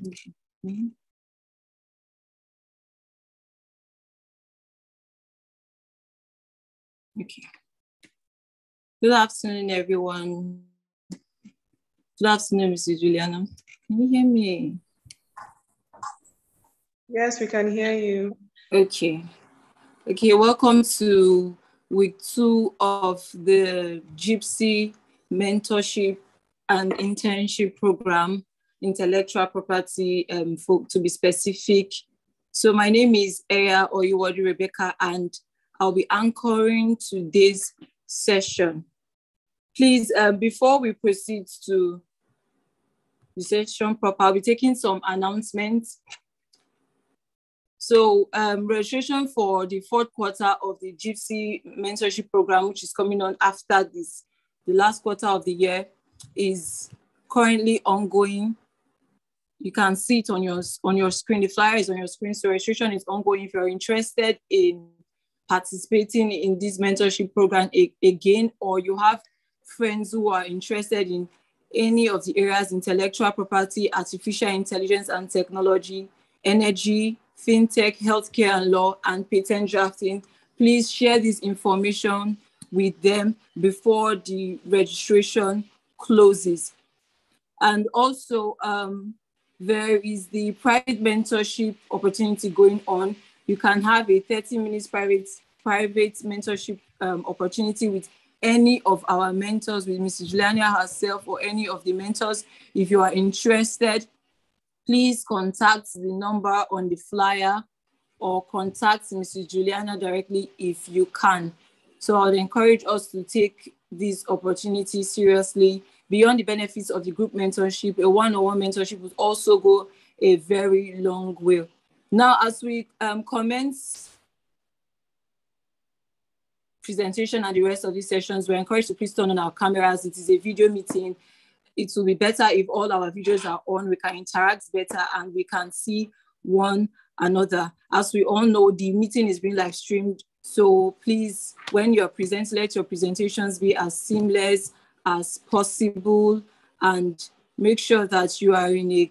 Mhm. Okay. Good afternoon, everyone. Good afternoon, Mrs. Juliana. Can you hear me? Yes, we can hear you. Okay. Okay, welcome to week two of the JIIPCC Mentorship and Internship Program, Intellectual Property, um, to be specific. So my name is Aya Oyewodi Rebecca, and I'll be anchoring today's session. Please, uh, before we proceed to the session proper, I'll be taking some announcements. So um, registration for the fourth quarter of the JIIPCC mentorship program, which is coming on after this, the last quarter of the year, is currently ongoing. You can see it on your, on your screen. The flyer is on your screen. So registration is ongoing. If you're interested in participating in this mentorship program again, or you have friends who are interested in any of the areas intellectual property, artificial intelligence and technology, energy, fintech, healthcare and law, and patent drafting, please share this information with them before the registration closes. And also, um, there is the private mentorship opportunity going on. You can have a 30 minutes private, private mentorship um, opportunity with any of our mentors, with Mrs. Juliana herself or any of the mentors. If you are interested, please contact the number on the flyer or contact Mrs. Juliana directly if you can. So I'd encourage us to take this opportunity seriously. Beyond the benefits of the group mentorship, a one-on-one mentorship would also go a very long way. Now, as we um, commence presentation and the rest of these sessions, we're encouraged to please turn on our cameras. It is a video meeting. It will be better if all our videos are on. We can interact better and we can see one another. As we all know, the meeting is being live streamed. So please, when you're presenting, let your presentations be as seamless as possible and make sure that you are in a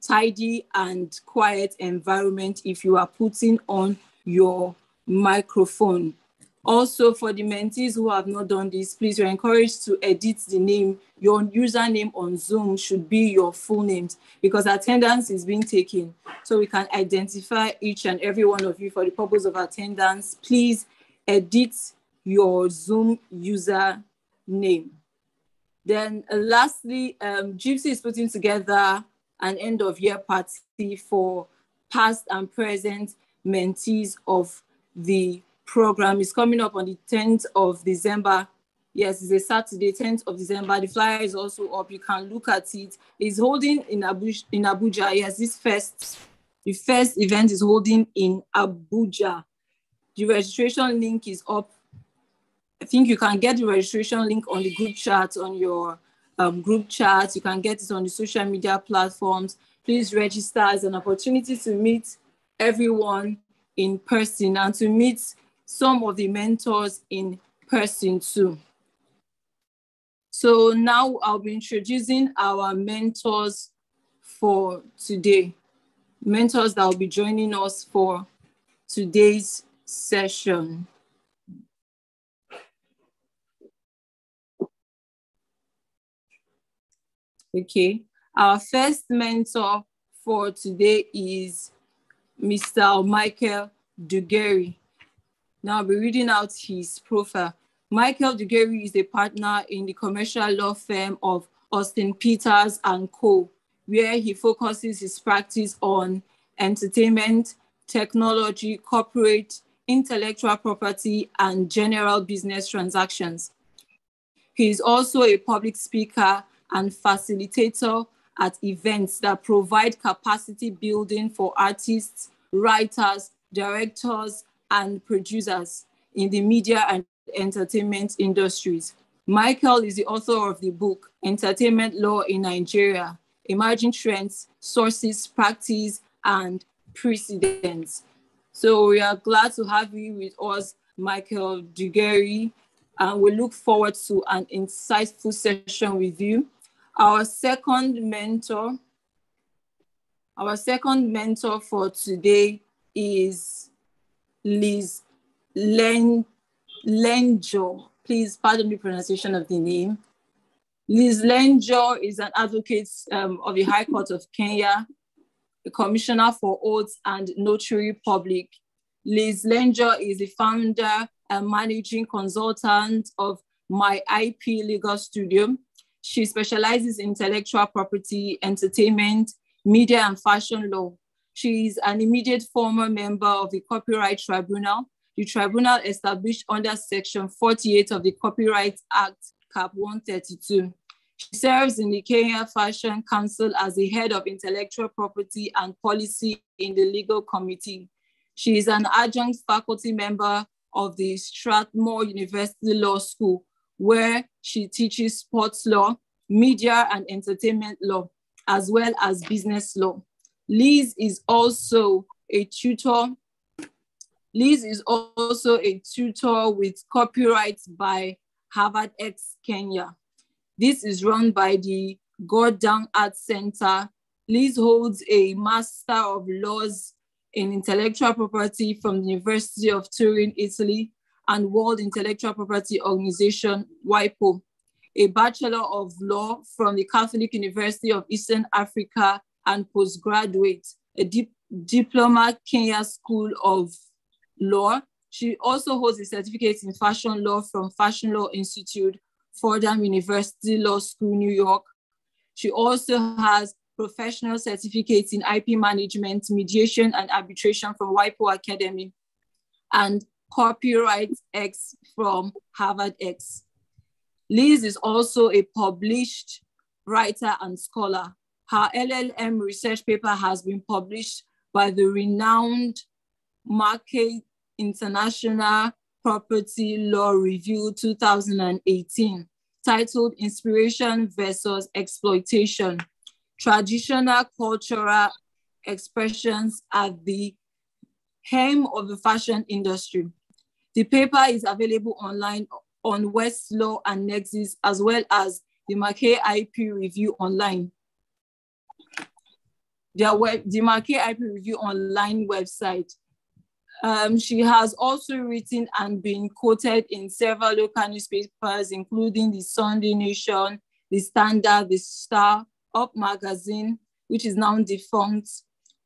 tidy and quiet environment if you are putting on your microphone. Also, for the mentees who have not done this, please, you're encouraged to edit the name. Your username on Zoom should be your full names because attendance is being taken. So we can identify each and every one of you for the purpose of attendance. Please edit your Zoom user name. Then uh, lastly, um, JIIPCC is putting together an end of year party for past and present mentees of the program is coming up on the 10th of December. Yes, it's a Saturday, 10th of December. The flyer is also up. You can look at it. It's holding in. In Abuja. Yes, this first, the first event is holding in Abuja. The registration link is up. I think you can get the registration link on the group chat, on your um, group chat. You can get it on the social media platforms. Please register as an opportunity to meet everyone in person and to meet some of the mentors in person too. So now I'll be introducing our mentors for today. Mentors that will be joining us for today's session. Okay, our first mentor for today is Mr. Michael Dugeri. Now I'll be reading out his profile. Michael Dugeri is a partner in the commercial law firm of Austin Peters and Co., where he focuses his practice on entertainment, technology, corporate, intellectual property, and general business transactions. He is also a public speaker and facilitator at events that provide capacity building for artists, writers, directors, and producers in the media and entertainment industries. Michael is the author of the book, Entertainment Law in Nigeria, Emerging Trends, Sources, Practice, and Precedents. So we are glad to have you with us, Michael Dugeri, and we look forward to an insightful session with you. Our second mentor, Our second mentor for today is Liz Len Lenjo. Please pardon the pronunciation of the name. Liz Lenjo is an advocate um, of the High Court of Kenya, a commissioner for oaths and notary public. Liz Lenjo is the founder and managing consultant of My IP Legal Studio. She specializes in intellectual property, entertainment, media, and fashion law. She is an immediate former member of the Copyright Tribunal, the tribunal established under Section 48 of the Copyright Act, Cap 132. She serves in the Kenya Fashion Council as the head of intellectual property and policy in the legal committee. She is an adjunct faculty member of the Strathmore University Law School, where she teaches sports law, media and entertainment law, as well as business law. Liz is also a tutor. Liz is also a tutor with copyright by Harvard X Kenya. This is run by the GoDown Arts Center. Liz holds a Master of Laws in Intellectual Property from the University of Turin, Italy, and World Intellectual Property Organization, WIPO, a Bachelor of Law from the Catholic University of Eastern Africa, and postgraduate, a dip diploma Kenya School of Law. She also holds a certificate in fashion law from Fashion Law Institute, Fordham University Law School, New York. She also has professional certificates in IP management, mediation, and arbitration from WIPO Academy, and Copyright X from Harvard X. Liz is also a published writer and scholar. Her LLM research paper has been published by the renowned Marquette International Property Law Review 2018, titled Inspiration versus Exploitation, Traditional Cultural Expressions at the Hem of the Fashion Industry. The paper is available online on Westlaw and Nexus, as well as the Marquette IP Review online. Their web, the Marquette IP Review online website. Um, she has also written and been quoted in several local newspapers, including the Sunday Nation, the Standard, the Star, Up Magazine, which is now defunct,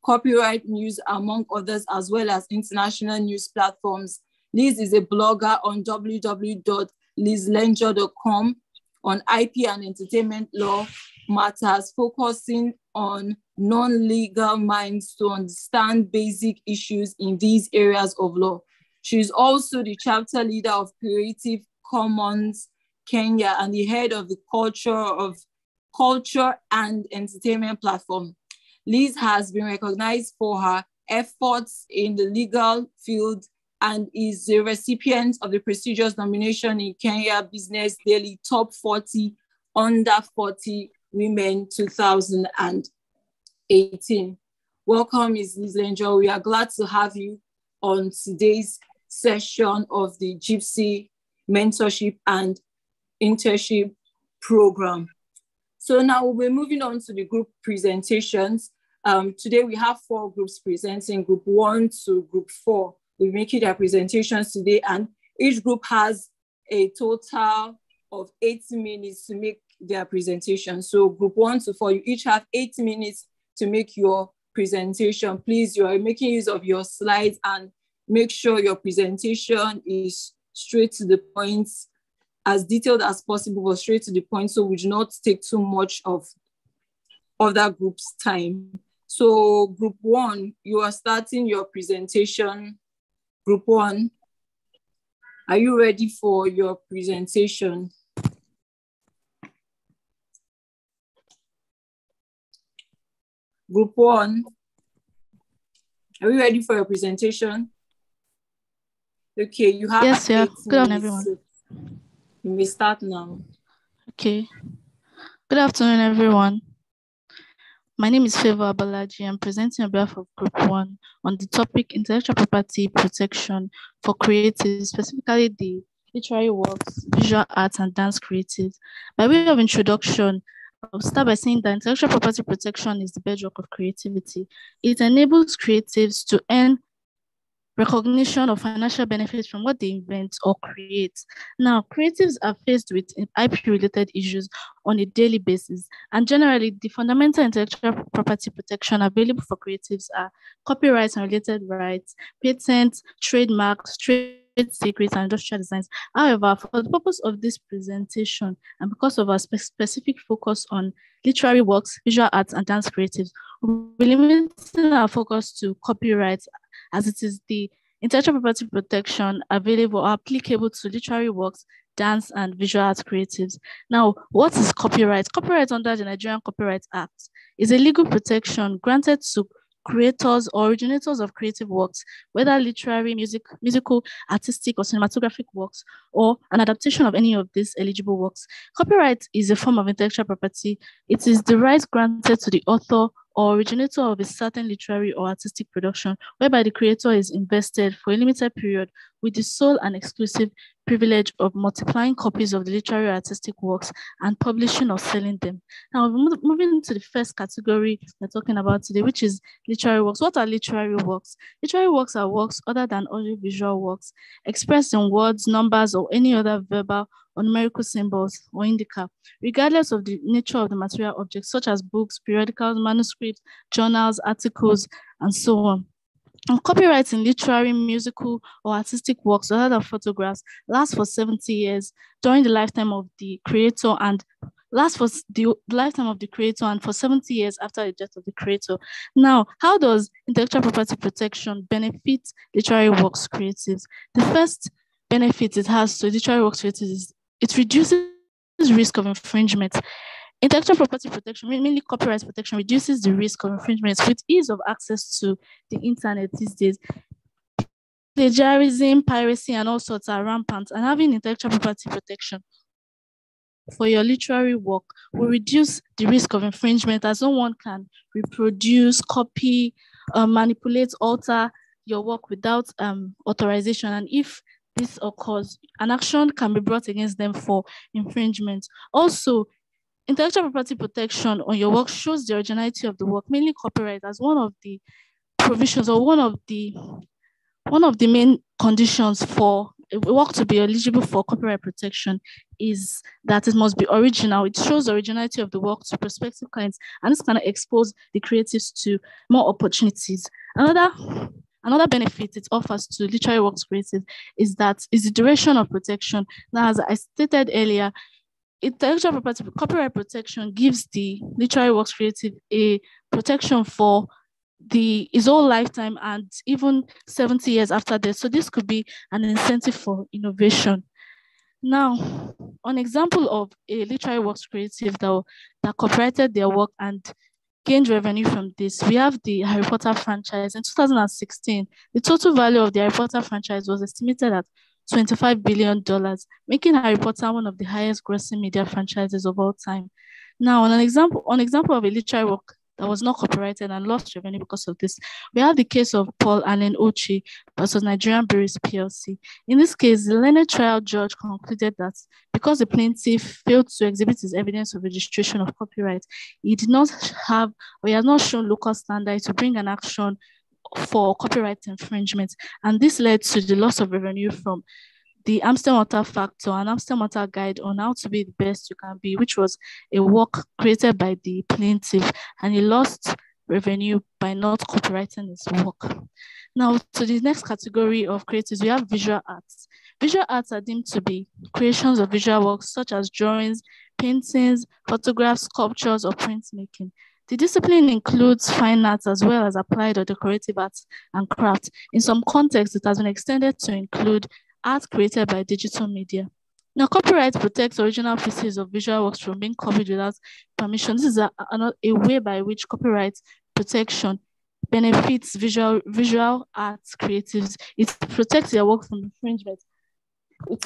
Copyright News, among others, as well as international news platforms Liz is a blogger on www.lizlenjo.com on IP and entertainment law matters, focusing on non-legal minds to understand basic issues in these areas of law. She is also the chapter leader of Creative Commons Kenya and the head of the culture of culture and entertainment platform. Liz has been recognized for her efforts in the legal field and is the recipient of the prestigious nomination in Kenya Business Daily Top 40 Under 40 Women 2018. Welcome, Ms. Liz. We are glad to have you on today's session of the JIIPCC Mentorship and Internship Program. So now we're moving on to the group presentations. Um, today we have four groups presenting, group one to group four we're making their presentations today, and each group has a total of eight minutes to make their presentation. So group one to four, you each have eight minutes to make your presentation. Please, you are making use of your slides and make sure your presentation is straight to the point, as detailed as possible, but straight to the point so we do not take too much of other group's time. So group one, you are starting your presentation Group one, are you ready for your presentation? Group one, are you ready for your presentation? Okay, you have Yes, yeah. Good afternoon, everyone. You may start now. Okay. Good afternoon, everyone. My name is Favor Abalaji. I'm presenting on behalf of Group 1 on the topic Intellectual Property Protection for Creatives, specifically the literary works, visual arts, and dance creatives. By way of introduction, I'll start by saying that intellectual property protection is the bedrock of creativity. It enables creatives to earn recognition of financial benefits from what they invent or create. Now, creatives are faced with IP related issues on a daily basis, and generally, the fundamental intellectual property protection available for creatives are copyrights and related rights, patents, trademarks, trade secrets and industrial designs. However, for the purpose of this presentation and because of our spe specific focus on literary works, visual arts, and dance creatives, we're limiting our focus to copyright as it is the intellectual property protection available or applicable to literary works, dance, and visual arts creatives. Now, what is copyright? Copyright under the Nigerian Copyright Act is a legal protection granted to creators or originators of creative works, whether literary, music, musical, artistic, or cinematographic works, or an adaptation of any of these eligible works. Copyright is a form of intellectual property. It is the right granted to the author or originator of a certain literary or artistic production, whereby the creator is invested for a limited period with the sole and exclusive privilege of multiplying copies of the literary artistic works and publishing or selling them. Now, moving to the first category we're talking about today, which is literary works. What are literary works? Literary works are works other than audiovisual works, expressed in words, numbers, or any other verbal or numerical symbols or indicia, regardless of the nature of the material objects, such as books, periodicals, manuscripts, journals, articles, and so on. And copyright in literary, musical, or artistic works other than photographs lasts for 70 years during the lifetime of the creator and lasts for the lifetime of the creator and for 70 years after the death of the creator. Now, how does intellectual property protection benefit literary works creatives? The first benefit it has to literary works creatives is it reduces risk of infringement. Intellectual property protection, mainly copyright protection, reduces the risk of infringement with ease of access to the internet these days. Plagiarism, piracy, and all sorts are rampant, and having intellectual property protection for your literary work will reduce the risk of infringement as no one can reproduce, copy, uh, manipulate, alter your work without um, authorization. And if this occurs, an action can be brought against them for infringement. Also, intellectual property protection on your work shows the originality of the work, mainly copyright, as one of the provisions or one of the one of the main conditions for work to be eligible for copyright protection is that it must be original. It shows originality of the work to prospective clients, and this can expose the creatives to more opportunities. Another Another benefit it offers to literary works creatives is that is the duration of protection. Now, as I stated earlier, intellectual property copyright protection gives the literary works creative a protection for the his whole lifetime and even 70 years after that. So this could be an incentive for innovation. Now, an example of a literary works creative that, that copyrighted their work and gained revenue from this. We have the Harry Potter franchise. In 2016, the total value of the Harry Potter franchise was estimated at $25 billion, making Harry Potter one of the highest grossing media franchises of all time. Now, on an example, on example of a literary work that was not copyrighted and lost revenue because of this. We have the case of Paul Allen Ochi versus Nigerian Breweries PLC. In this case, the learned trial judge concluded that because the plaintiff failed to exhibit his evidence of registration of copyright, he did not have or he has not shown locus standi to bring an action for copyright infringement. And this led to the loss of revenue from the Amstel Malta Factor, an Amstel Malta guide on how to be the best you can be, which was a work created by the plaintiff, and he lost revenue by not copyrighting his work. Now, to the next category of creatives, we have visual arts. Visual arts are deemed to be creations of visual works such as drawings, paintings, photographs, sculptures, or printmaking. The discipline includes fine arts as well as applied or decorative arts and crafts. In some contexts, it has been extended to include art created by digital media. Now, copyright protects original pieces of visual works from being copied without permission. This is a, a, a way by which copyright protection benefits visual visual arts creatives. It protects their work from infringement.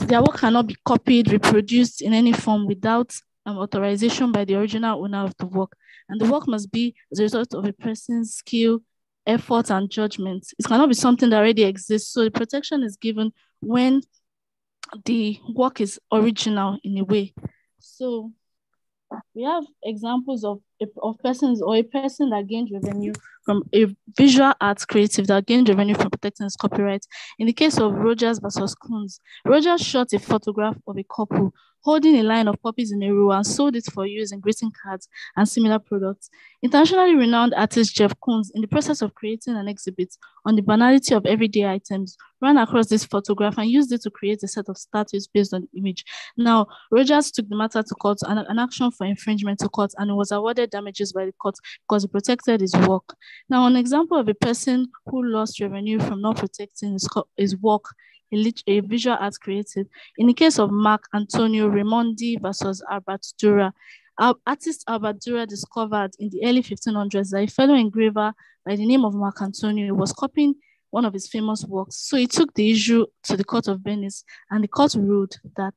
Their work cannot be copied, reproduced in any form without um, authorization by the original owner of the work. And the work must be as a result of a person's skill, effort, and judgment. It cannot be something that already exists. So the protection is given when the work is original in a way. So we have examples of, of persons or a person that gained revenue from a visual arts creative that gained revenue from protecting his copyright. In the case of Rogers versus Koons, Rogers shot a photograph of a couple holding a line of puppies in a row and sold it for use in greeting cards and similar products. Internationally renowned artist Jeff Koons, in the process of creating an exhibit on the banality of everyday items, ran across this photograph and used it to create a set of statues based on the image. Now, Rogers took the matter to court and an action for infringement to court and was awarded damages by the court because he protected his work. Now, an example of a person who lost revenue from not protecting his, his work a, a visual art creative. In the case of Mark Antonio Raimondi versus Albert Dürer, artist Albert Dürer discovered in the early 1500s that a fellow engraver by the name of Marcantonio was copying one of his famous works. So he took the issue to the court of Venice, and the court ruled that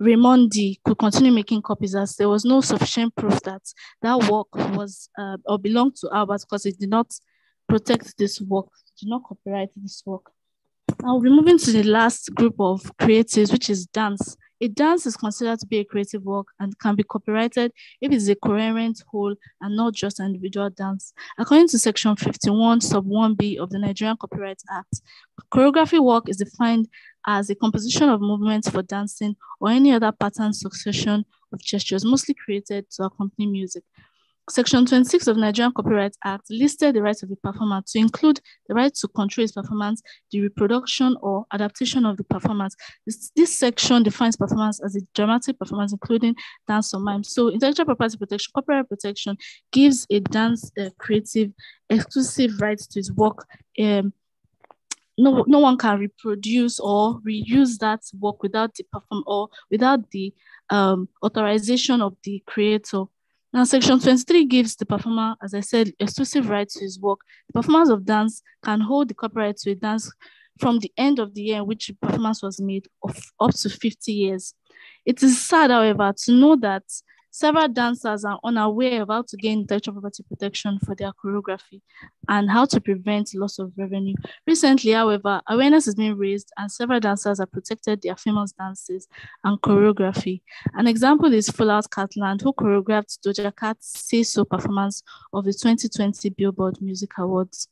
Raimondi could continue making copies as there was no sufficient proof that that work was uh, or belonged to Albert because it did not protect this work, did not copyright this work. Now we're moving to the last group of creatives, which is dance. A dance is considered to be a creative work and can be copyrighted if it's a coherent whole and not just an individual dance. According to Section 51, Sub 1B of the Nigerian Copyright Act, choreography work is defined as a composition of movements for dancing or any other pattern succession of gestures, mostly created to accompany music. Section 26 of Nigerian Copyright Act listed the rights of the performer to include the right to control his performance, the reproduction or adaptation of the performance. This, this section defines performance as a dramatic performance, including dance or mime. So intellectual property protection, copyright protection gives a dance uh, creative exclusive rights to his work. Um, no, no one can reproduce or reuse that work without the perform or without the um, authorization of the creator. Now, Section 23 gives the performer, as I said, exclusive right to his work. The performers of dance can hold the copyright to a dance from the end of the year in which the performance was made of up to 50 years. It is sad, however, to know that Several dancers are unaware of how to gain intellectual property protection for their choreography and how to prevent loss of revenue. Recently, however, awareness has been raised and several dancers have protected their famous dances and choreography. An example is Fallout Catland, who choreographed Doja Cat's Say So performance of the 2020 Billboard Music Awards.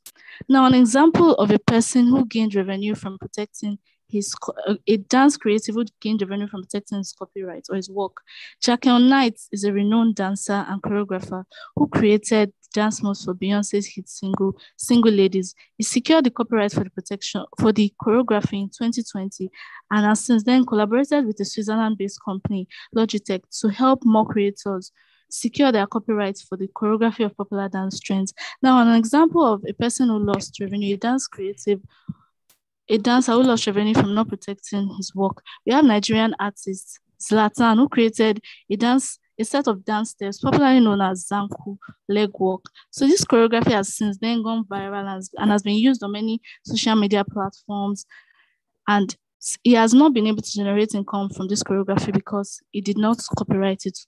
Now, an example of a person who gained revenue from protecting his uh, a dance creative who gained revenue from protecting his copyright or his work. JaQuel Knight is a renowned dancer and choreographer who created dance moves for Beyonce's hit single "Single Ladies." He secured the copyright for the protection for the choreography in 2020, and has since then collaborated with the Switzerland-based company Logitech to help more creators secure their copyrights for the choreography of popular dance trends. Now, an example of a person who lost revenue, a dance creative a dancer who lost revenue from not protecting his work. We have Nigerian artist Zlatan who created a dance, a set of dance steps popularly known as Zanku legwork. So this choreography has since then gone viral and, and has been used on many social media platforms. And he has not been able to generate income from this choreography because he did not copyright it.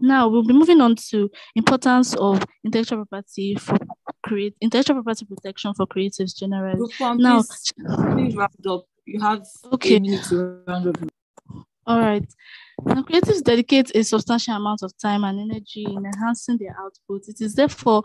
Now we'll be moving on to importance of intellectual property for create intellectual property protection for creatives generally. now, please, please wrap up. You have okay. to round up. All right. Now, creatives dedicate a substantial amount of time and energy in enhancing their output. It is therefore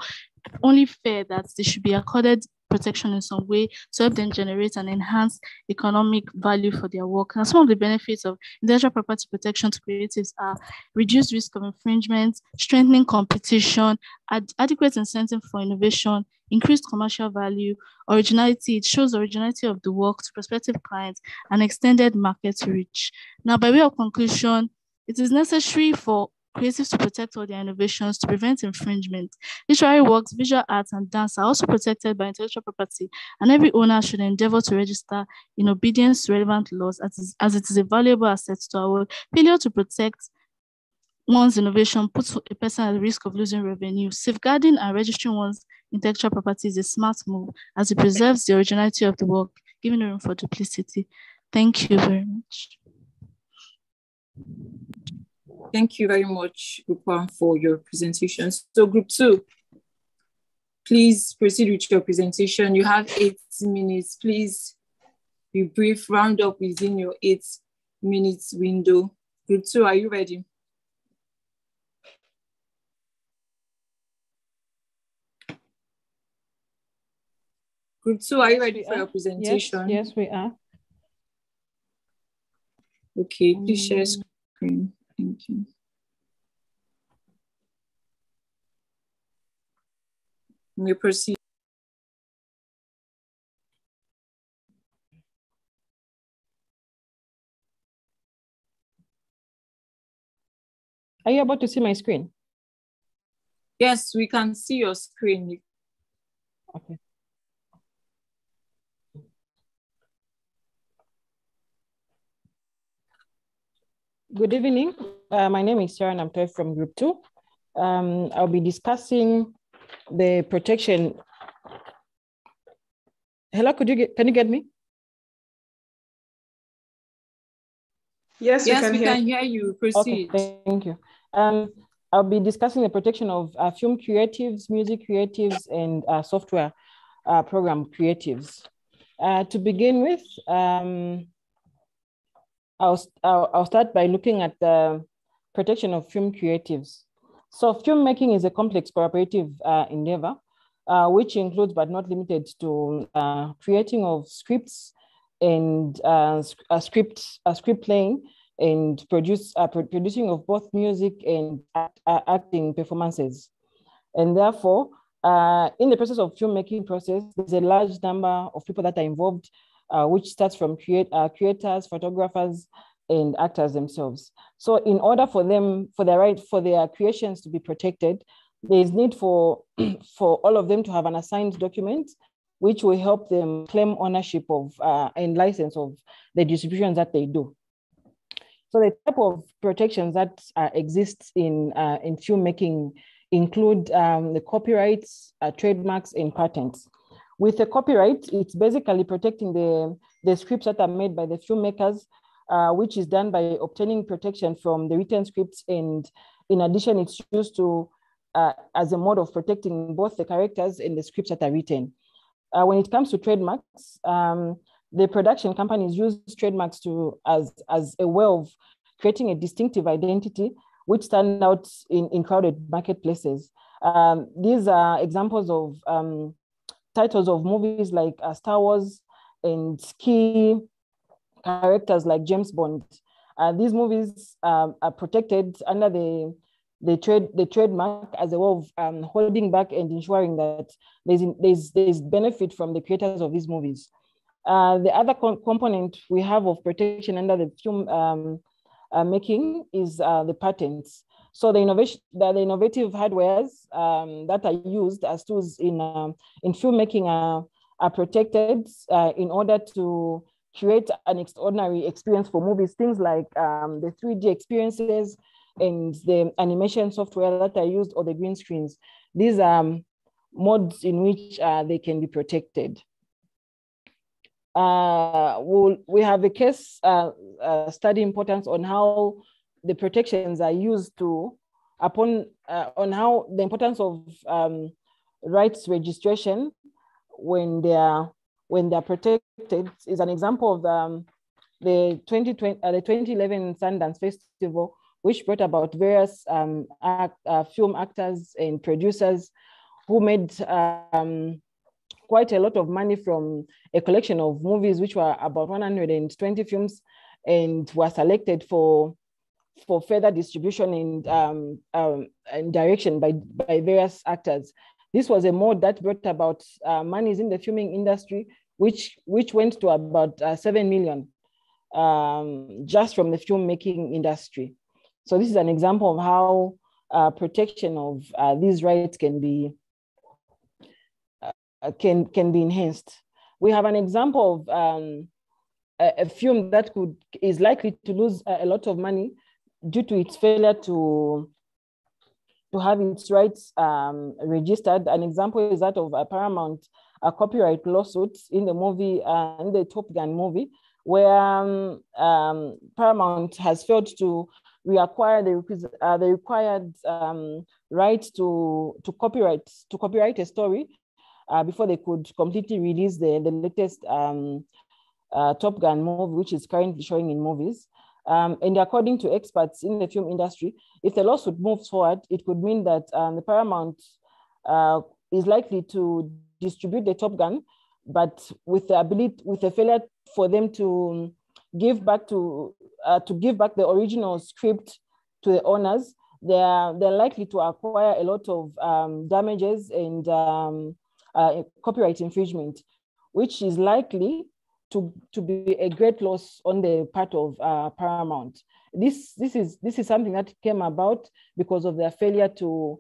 only fair that they should be accorded protection in some way to help them generate and enhance economic value for their work. And some of the benefits of intellectual property protection to creatives are reduced risk of infringement, strengthening competition, ad- adequate incentive for innovation, increased commercial value, originality. It shows originality of the work to prospective clients and extended market reach. Now, by way of conclusion, it is necessary for creatives to protect all their innovations to prevent infringement. Literary works, visual arts, and dance are also protected by intellectual property, and every owner should endeavor to register in obedience to relevant laws as, as it is a valuable asset to our world. Failure to protect one's innovation puts a person at risk of losing revenue. Safeguarding and registering one's intellectual property is a smart move as it preserves the originality of the work, giving room for duplicity. Thank you very much. Thank you very much, Group 1, for your presentation. So Group 2, please proceed with your presentation. You have eight minutes. Please be brief, round up within your eight minutes window. Group 2, are you ready? Group two, are you ready for your presentation? Yes, yes, we are. Okay, please share screen. Thank you. You proceed. Are you able to see my screen? Yes, we can see your screen. Okay. Good evening. Uh, my name is Sarah and I'm from Group 2. Um, I'll be discussing the protection. Hello, could you get, can you get me? Yes, yes we, can, we hear. can hear you. Proceed. Okay, thank you. Um, I'll be discussing the protection of uh, film creatives, music creatives, and uh, software uh, program creatives. Uh, to begin with, um, I'll, I'll, I'll, start by looking at the protection of film creatives. So filmmaking is a complex cooperative uh, endeavor, uh, which includes but not limited to creating of scripts and a script, a script playing, and produce uh, producing of both music and act, uh, acting performances. And therefore, uh, in the process of filmmaking process, there's a large number of people that are involved, uh, which starts from create, uh, creators, photographers, and actors themselves. So in order for them, for their right, for their creations to be protected, there is need for, for all of them to have an assigned document which will help them claim ownership of uh, and license of the distributions that they do. So the type of protections that uh, exist in, uh, in filmmaking include um, the copyrights, uh, trademarks, and patents. With the copyright, it's basically protecting the, the scripts that are made by the filmmakers, uh, which is done by obtaining protection from the written scripts. And in addition, it's used to uh, as a mode of protecting both the characters and the scripts that are written. Uh, when it comes to trademarks, um, the production companies use trademarks to as, as a way of creating a distinctive identity which stand out in, in crowded marketplaces. Um, these are examples of um, titles of movies like uh, Star Wars and key characters like James Bond. Uh, these movies um, are protected under the the trade the trademark as a way of um, holding back and ensuring that there's, there's there's benefit from the creators of these movies. Uh, the other co component we have of protection under the film um, uh, making is uh, the patents. So the innovation, the, innovative hardwares um, that are used as tools in um, in filmmaking are, are protected uh, in order to create an extraordinary experience for movies. Things like um, the 3D experiences and the animation software that are used or the green screens. These are um, modes in which uh, they can be protected uh, we'll, we have a case uh, uh, study importance on how the protections are used to, upon, uh, on how the importance of um, rights registration when they are, when they're protected is an example of um, the, 2020, uh, the 2011 Sundance Festival, which brought about various um, act, uh, film actors and producers who made um, quite a lot of money from a collection of movies, which were about 120 films, and were selected for for further distribution and, um, um, and direction by, by various actors. This was a mode that brought about uh, monies in the filming industry, which, which went to about uh, 7 million um, just from the filmmaking industry. So this is an example of how uh, protection of uh, these rights can be uh, can, can be enhanced. We have an example of um, a, a, film that could is likely to lose a, a, lot of money due to its failure to, to have its rights um, registered. An example is that of a Paramount a copyright lawsuit in the movie, uh, in the Top Gun movie, where um, um, Paramount has failed to reacquire the, uh, the required um, right to, to copyright to copyright a story uh, before they could completely release the, the latest um, uh, Top Gun movie, which is currently showing in movies. Um, and according to experts in the film industry, if the lawsuit moves forward, it could mean that um, the Paramount uh, is likely to distribute the Top Gun but with the ability, with the failure for them to give back to uh, to give back the original script to the owners, they're they're likely to acquire a lot of um, damages and um, uh, copyright infringement, which is likely to, to be a great loss on the part of uh, Paramount. This, this, is, this is something that came about because of their failure to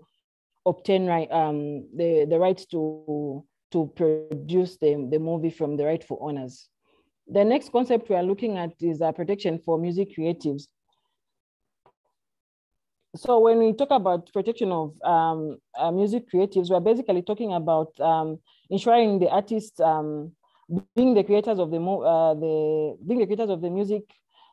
obtain right, um, the, the rights to, to produce the, the movie from the rightful owners. The next concept we are looking at is uh, protection for music creatives. So when we talk about protection of um, uh, music creatives, we're basically talking about um, ensuring the artists um, being the creators of the, uh, the being the creators of the music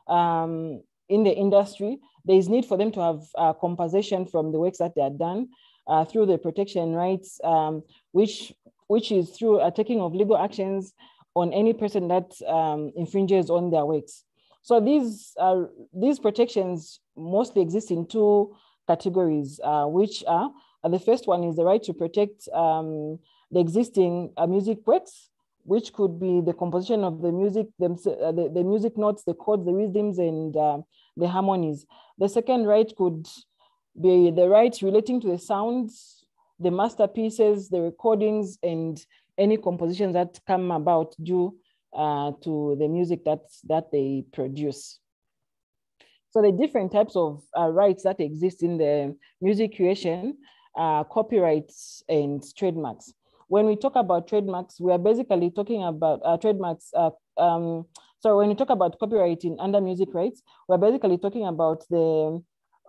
um, in the industry, there is need for them to have uh, compensation from the works that they are done uh, through the protection rights, um, which which is through a taking of legal actions on any person that um, infringes on their works. So these uh, these protections mostly exist in two categories, uh, which are the first one is the right to protect um, the existing uh, music works, which could be the composition of the music, the, uh, the, the, music notes, the chords, the rhythms, and uh, the harmonies. The second right could be the rights relating to the sounds, the masterpieces, the recordings, and any compositions that come about due uh, to the music that, that they produce. So the different types of uh, rights that exist in the music creation are copyrights and trademarks when we talk about trademarks, we are basically talking about uh, trademarks. Uh, um, so when we talk about copywriting under music rights, we're basically talking about the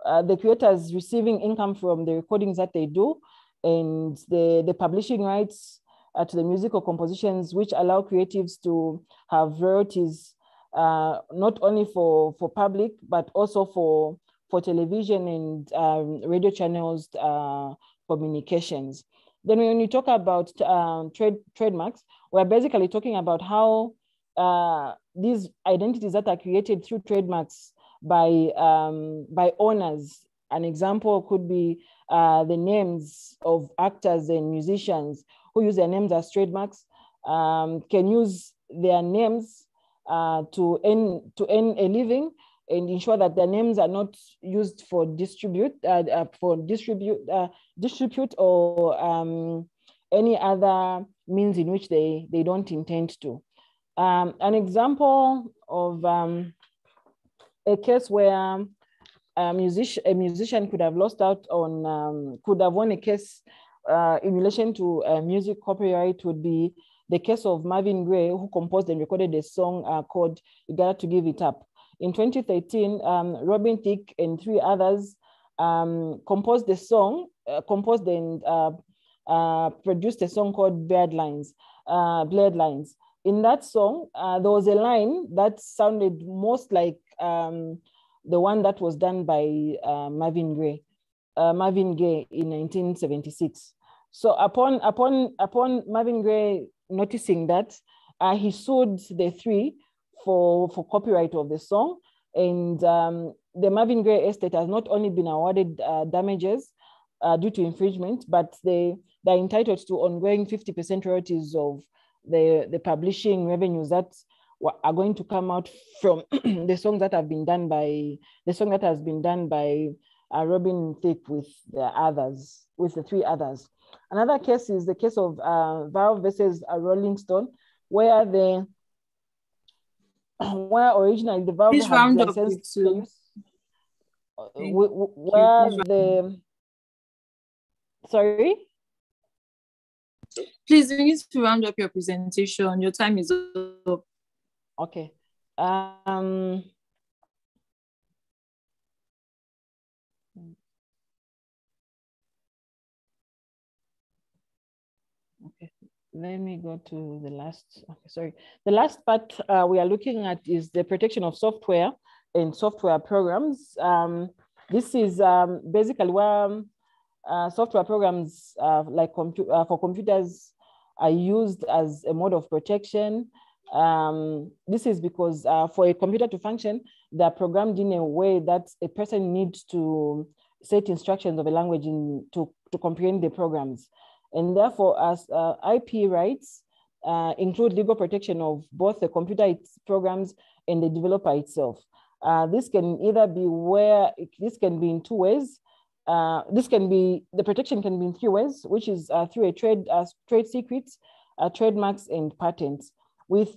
uh, the creators receiving income from the recordings that they do and the, the publishing rights uh, to the musical compositions, which allow creatives to have royalties uh, not only for, for public, but also for, for television and um, radio channels uh, communications. Then when you talk about um, trade trademarks, we're basically talking about how uh, these identities that are created through trademarks by um, by owners. An example could be uh, the names of actors and musicians who use their names as trademarks um, can use their names uh, to earn to earn a living and ensure that their names are not used for distribute uh, uh, for distribute uh, distribute or um, any other means in which they they don't intend to. Um, an example of um, a case where a musician a musician could have lost out on um, could have won a case uh, in relation to music copyright would be the case of Marvin Gaye, who composed and recorded a song uh, called "You Got to Give It Up." In 2013, um, Robin Thicke and three others um, composed the song, uh, composed and uh, uh, produced a song called Blurred Lines. Uh, Blurred Lines. In that song, uh, there was a line that sounded most like um, the one that was done by uh, Marvin Gaye, Marvin Gaye in 1976. So upon upon upon Marvin Gaye noticing that, he sued the three for, for copyright of the song. And um, the Marvin Gaye estate has not only been awarded uh, damages uh, due to infringement, but they, they're entitled to ongoing 50% royalties of the, the publishing revenues that are going to come out from the songs that have been done by, the song that has been done by uh, Robin Thicke with the others, with the three others. Another case is the case of uh, Verve versus uh, Rolling Stone, where the where originally the Bible Please round up. To where the sorry? Please you need to round up your presentation. Your time is up. Okay. Um let me go to the last, okay, sorry. The last part uh, we are looking at is the protection of software and software programs. Um, this is um, basically where um, uh, software programs uh, like uh, for computers are used as a mode of protection. Um, this is because uh, for a computer to function, they're programmed in a way that a person needs to set instructions of a language in, to, to comprehend the programs. And therefore, as uh, IP rights uh, include legal protection of both the computer programs and the developer itself. Uh, this can either be where, this can be in two ways. Uh, this can be, the protection can be in three ways, which is uh, through a trade, trade secrets, trademarks and patents. With,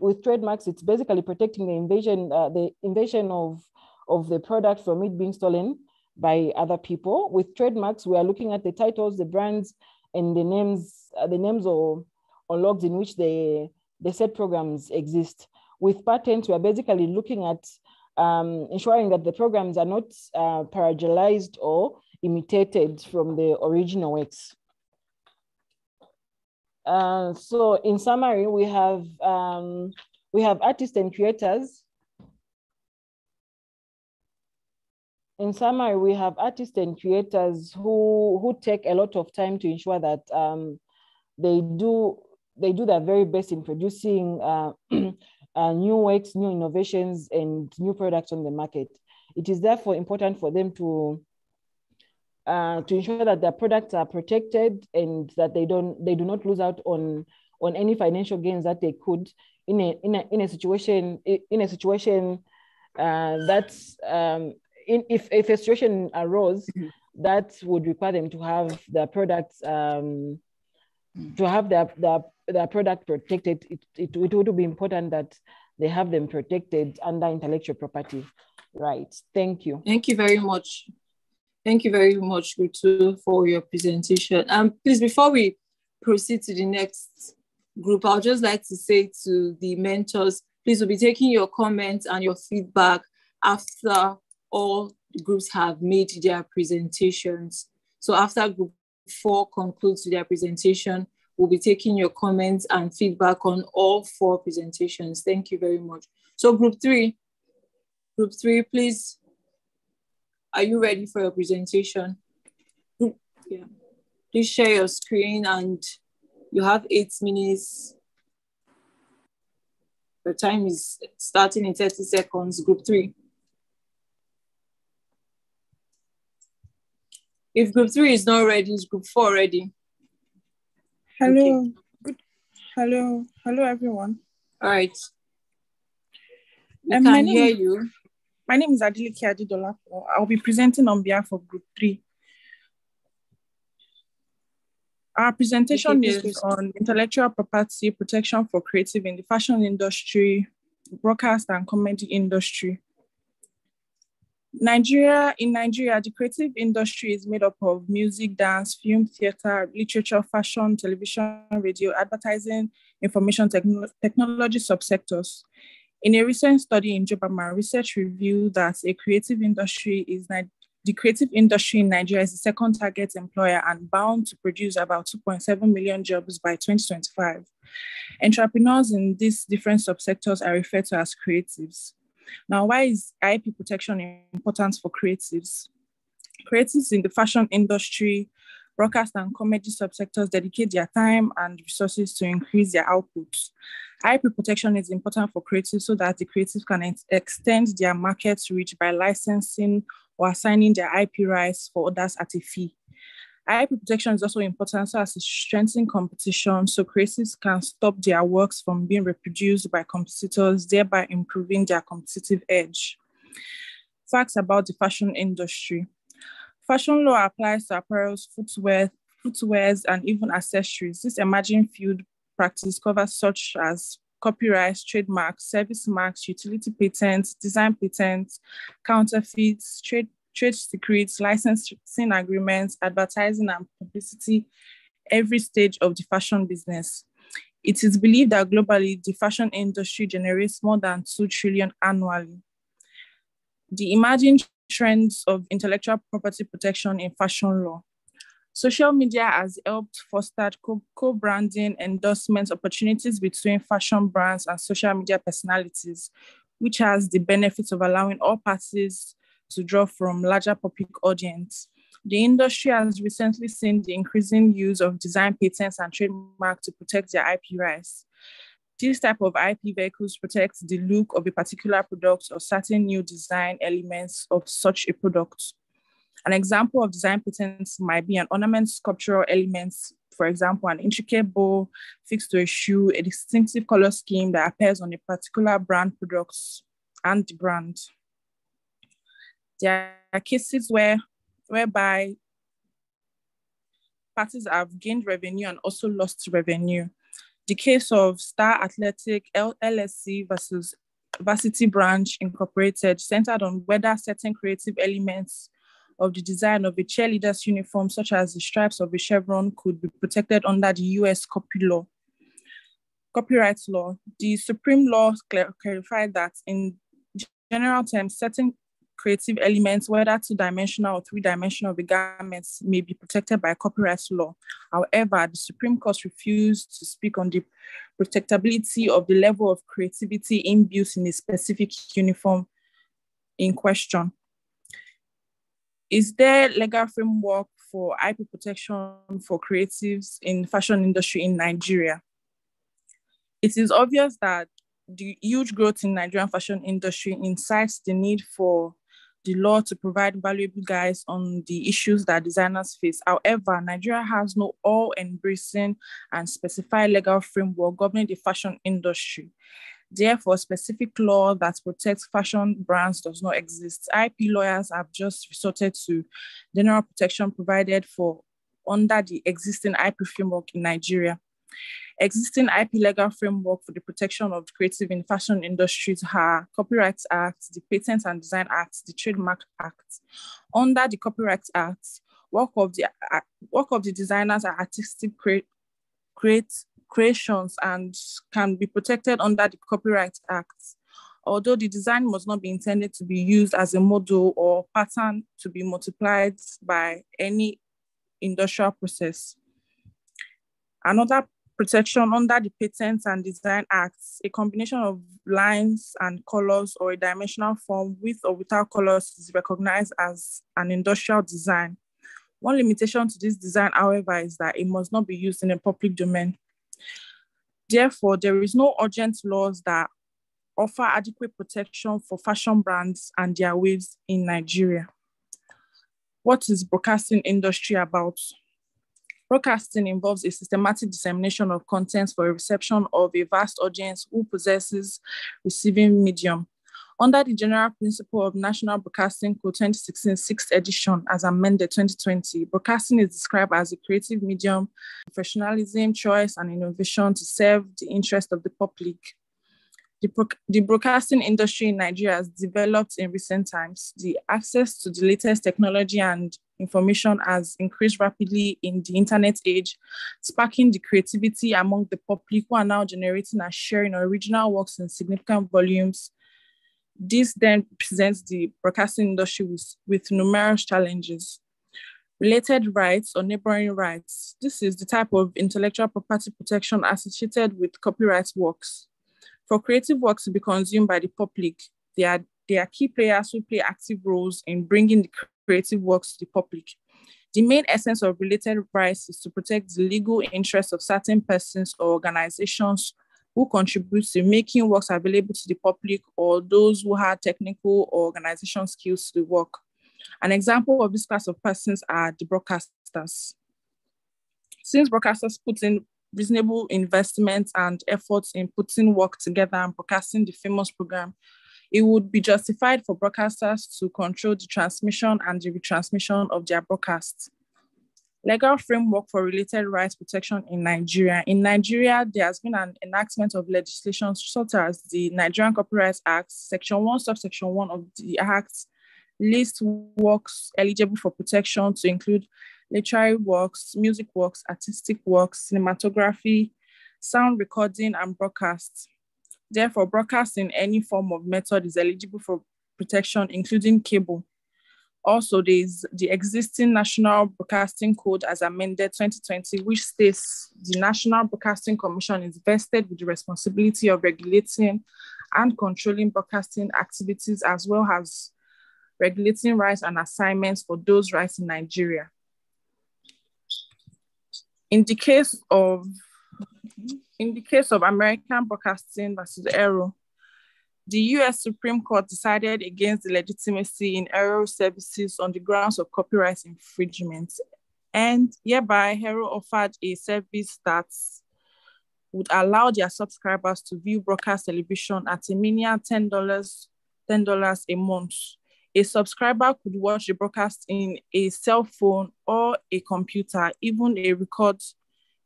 with trademarks, it's basically protecting the invasion, the invasion of, of the product from it being stolen by other people. With trademarks, we are looking at the titles, the brands, and the names, the names or, or logs in which the, the said programs exist. With patents, we are basically looking at um, ensuring that the programs are not uh, or imitated from the original works. Uh, so in summary, we have, um, we have artists and creators. In summary, we have artists and creators who, who take a lot of time to ensure that um, they do they do their very best in producing uh, uh, new works, new innovations, and new products on the market. It is therefore important for them to uh, to ensure that their products are protected and that they don't they do not lose out on on any financial gains that they could in a in a, in a situation in a situation uh, that's um, in, if, if a situation arose mm-hmm. that would require them to have their products um, to have their, their their product protected, it, it, it would be important that they have them protected under intellectual property rights. Thank you. Thank you very much. Thank you very much, Rutu, for your presentation. Um, please, before we proceed to the next group, I'll just like to say to the mentors, please we'll be taking your comments and your feedback after all groups have made their presentations. So after group four concludes their presentation, We'll be taking your comments and feedback on all four presentations. Thank you very much. So group three, group three, please. Are you ready for your presentation? Yeah. Please share your screen and you have eight minutes. The time is starting in 30 seconds, group three. If group three is not ready, is group four ready? Hello. Okay. Good. Hello. Hello, everyone. All right. We um, can hear name, you. My name is Adilike Adidolapo. I'll be presenting on behalf of Group 3. Our presentation is on intellectual property protection for creative in the fashion industry, broadcast and comedy industry. Nigeria, in Nigeria, the creative industry is made up of music, dance, film, theater, literature, fashion, television, radio, advertising, information techno technology subsectors. In a recent study in Jobama, research revealed that a creative industry is the creative industry in Nigeria is the second target employer and bound to produce about 2.7 million jobs by 2025. Entrepreneurs in these different subsectors are referred to as creatives. Now, why is IP protection important for creatives? Creatives in the fashion industry, broadcast and comedy subsectors dedicate their time and resources to increase their output. IP protection is important for creatives so that the creatives can ex extend their market reach by licensing or assigning their IP rights for others at a fee. IP protection is also important so as to strengthen competition so creators can stop their works from being reproduced by competitors, thereby improving their competitive edge. Facts about the fashion industry. Fashion law applies to apparel, footwear, footwears, and even accessories. This emerging field practice covers such as copyrights, trademarks, service marks, utility patents, design patents, counterfeits, trade trade secrets, licensing agreements, advertising and publicity, every stage of the fashion business. It is believed that globally, the fashion industry generates more than 2 trillion annually. The emerging trends of intellectual property protection in fashion law. Social media has helped foster co-branding endorsement opportunities between fashion brands and social media personalities, which has the benefits of allowing all parties to draw from larger public audience. The industry has recently seen the increasing use of design patents and trademarks to protect their IP rights. This type of IP vehicles protects the look of a particular product or certain new design elements of such a product. An example of design patents might be an ornament sculptural elements for example, an intricate bow fixed to a shoe, a distinctive color scheme that appears on a particular brand products and the brand. There are cases where whereby parties have gained revenue and also lost revenue. The case of Star Athletica LLC versus Varsity Brands Incorporated centered on whether certain creative elements of the design of a cheerleader's uniform, such as the stripes of a chevron, could be protected under the US copy law. Copyright law. The Supreme Law clarified that in general terms, certain creative elements, whether two-dimensional or three-dimensional of the garments, may be protected by copyright law. However, the Supreme Court refused to speak on the protectability of the level of creativity inbuilt in a specific uniform in question. Is there legal framework for IP protection for creatives in fashion industry in Nigeria? It is obvious that the huge growth in Nigerian fashion industry incites the need for the law to provide valuable guides on the issues that designers face. However, Nigeria has no all-embracing and specified legal framework governing the fashion industry. Therefore, specific law that protects fashion brands does not exist. IP lawyers have just resorted to general protection provided for under the existing IP framework in Nigeria. Existing IP legal framework for the protection of creative in fashion industries are Copyright Act, the Patent and Design Act, the Trademark Act. Under the Copyright Act, work of the uh, work of the designers are artistic create, create creations and can be protected under the Copyright Act. Although the design must not be intended to be used as a model or pattern to be multiplied by any industrial process. Another protection under the Patents and Design Acts, a combination of lines and colors or a dimensional form with or without colors is recognized as an industrial design. One limitation to this design, however, is that it must not be used in a public domain. Therefore, there is no urgent laws that offer adequate protection for fashion brands and their waves in Nigeria. What is broadcasting industry about? Broadcasting involves a systematic dissemination of contents for a reception of a vast audience who possesses receiving medium. Under the general principle of National Broadcasting Code 2016 6th edition, as amended 2020, broadcasting is described as a creative medium, professionalism, choice, and innovation to serve the interest of the public. The, pro- the broadcasting industry in Nigeria has developed in recent times. The access to the latest technology and information has increased rapidly in the internet age, sparking the creativity among the public who are now generating and sharing original works in significant volumes. This then presents the broadcasting industry with, with numerous challenges. Related rights or neighboring rights. This is the type of intellectual property protection associated with copyright works. For creative works to be consumed by the public, they are, they are key players who play active roles in bringing the creative works to the public. The main essence of related rights is to protect the legal interests of certain persons or organizations who contribute to making works available to the public or those who have technical or organization skills to the work. An example of this class of persons are the broadcasters. Since broadcasters put in reasonable investment and efforts in putting work together and broadcasting the famous program, it would be justified for broadcasters to control the transmission and the retransmission of their broadcasts. Legal framework for related rights protection in Nigeria. In Nigeria, there has been an enactment of legislation such as the Nigerian Copyright Act, Section 1, subsection 1 of the Act, list works eligible for protection to include literary works, music works, artistic works, cinematography, sound recording, and broadcasts. Therefore, broadcast in any form of method is eligible for protection, including cable. Also, there is the existing National Broadcasting Code as amended 2020, which states the National Broadcasting Commission is vested with the responsibility of regulating and controlling broadcasting activities as well as regulating rights and assignments for those rights in Nigeria. In the case of in the case of American Broadcasting versus Aereo, the US Supreme Court decided against the legitimacy in Aereo services on the grounds of copyright infringement. And hereby, Aereo offered a service that would allow their subscribers to view broadcast television at a minimum $10, $10 a month. A subscriber could watch the broadcast in a cell phone or a computer, even a record,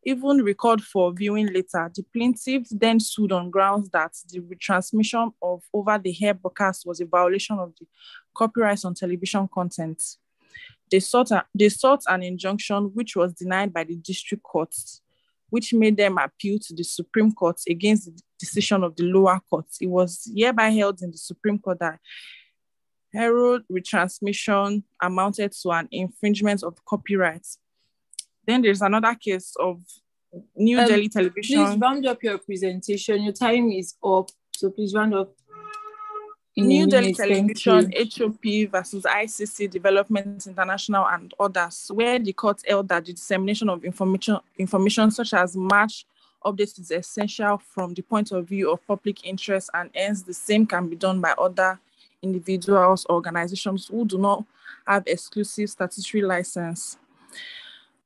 even record for viewing later. The plaintiff then sued on grounds that the retransmission of over-the-air broadcast was a violation of the copyrights on television content. They sought, a, they sought an injunction which was denied by the district courts, which made them appeal to the Supreme Court against the decision of the lower courts. It was hereby held in the Supreme Court that Herald retransmission amounted to an infringement of copyright. Then there's another case of New um, Delhi Television. Please round up your presentation. Your time is up, so please round up. New Delhi Television, HOP versus ICC Development International and others, where the court held that the dissemination of information, information such as match updates is essential from the point of view of public interest and hence the same can be done by other individuals, organizations who do not have exclusive statutory license.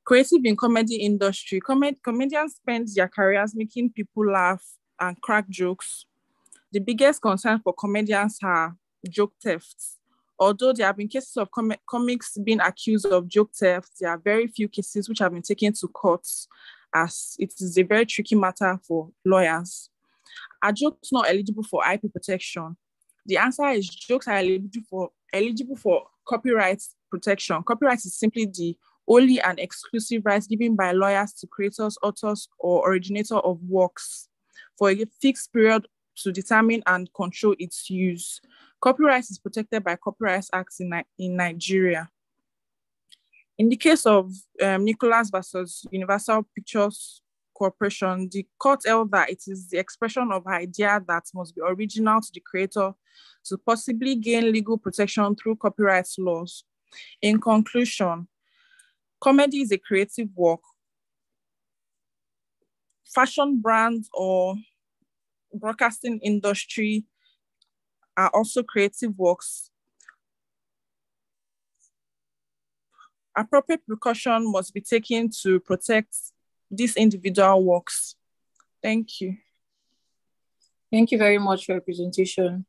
Creative in comedy industry, comed comedians spend their careers making people laugh and crack jokes. The biggest concern for comedians are joke thefts. Although there have been cases of com comics being accused of joke theft, there are very few cases which have been taken to courts as it is a very tricky matter for lawyers. Are jokes not eligible for IP protection? The answer is jokes are eligible for, eligible for copyright protection. Copyright is simply the only and exclusive rights given by lawyers to creators, authors, or originator of works for a fixed period to determine and control its use. Copyright is protected by Copyright Acts in, in Nigeria. In the case of um, Nicholas versus Universal Pictures Corporation, the court held that it is the expression of idea that must be original to the creator to possibly gain legal protection through copyright laws. In conclusion, comedy is a creative work. Fashion brands or broadcasting industry are also creative works. Appropriate precaution must be taken to protect these individual works. Thank you. Thank you very much for your presentation,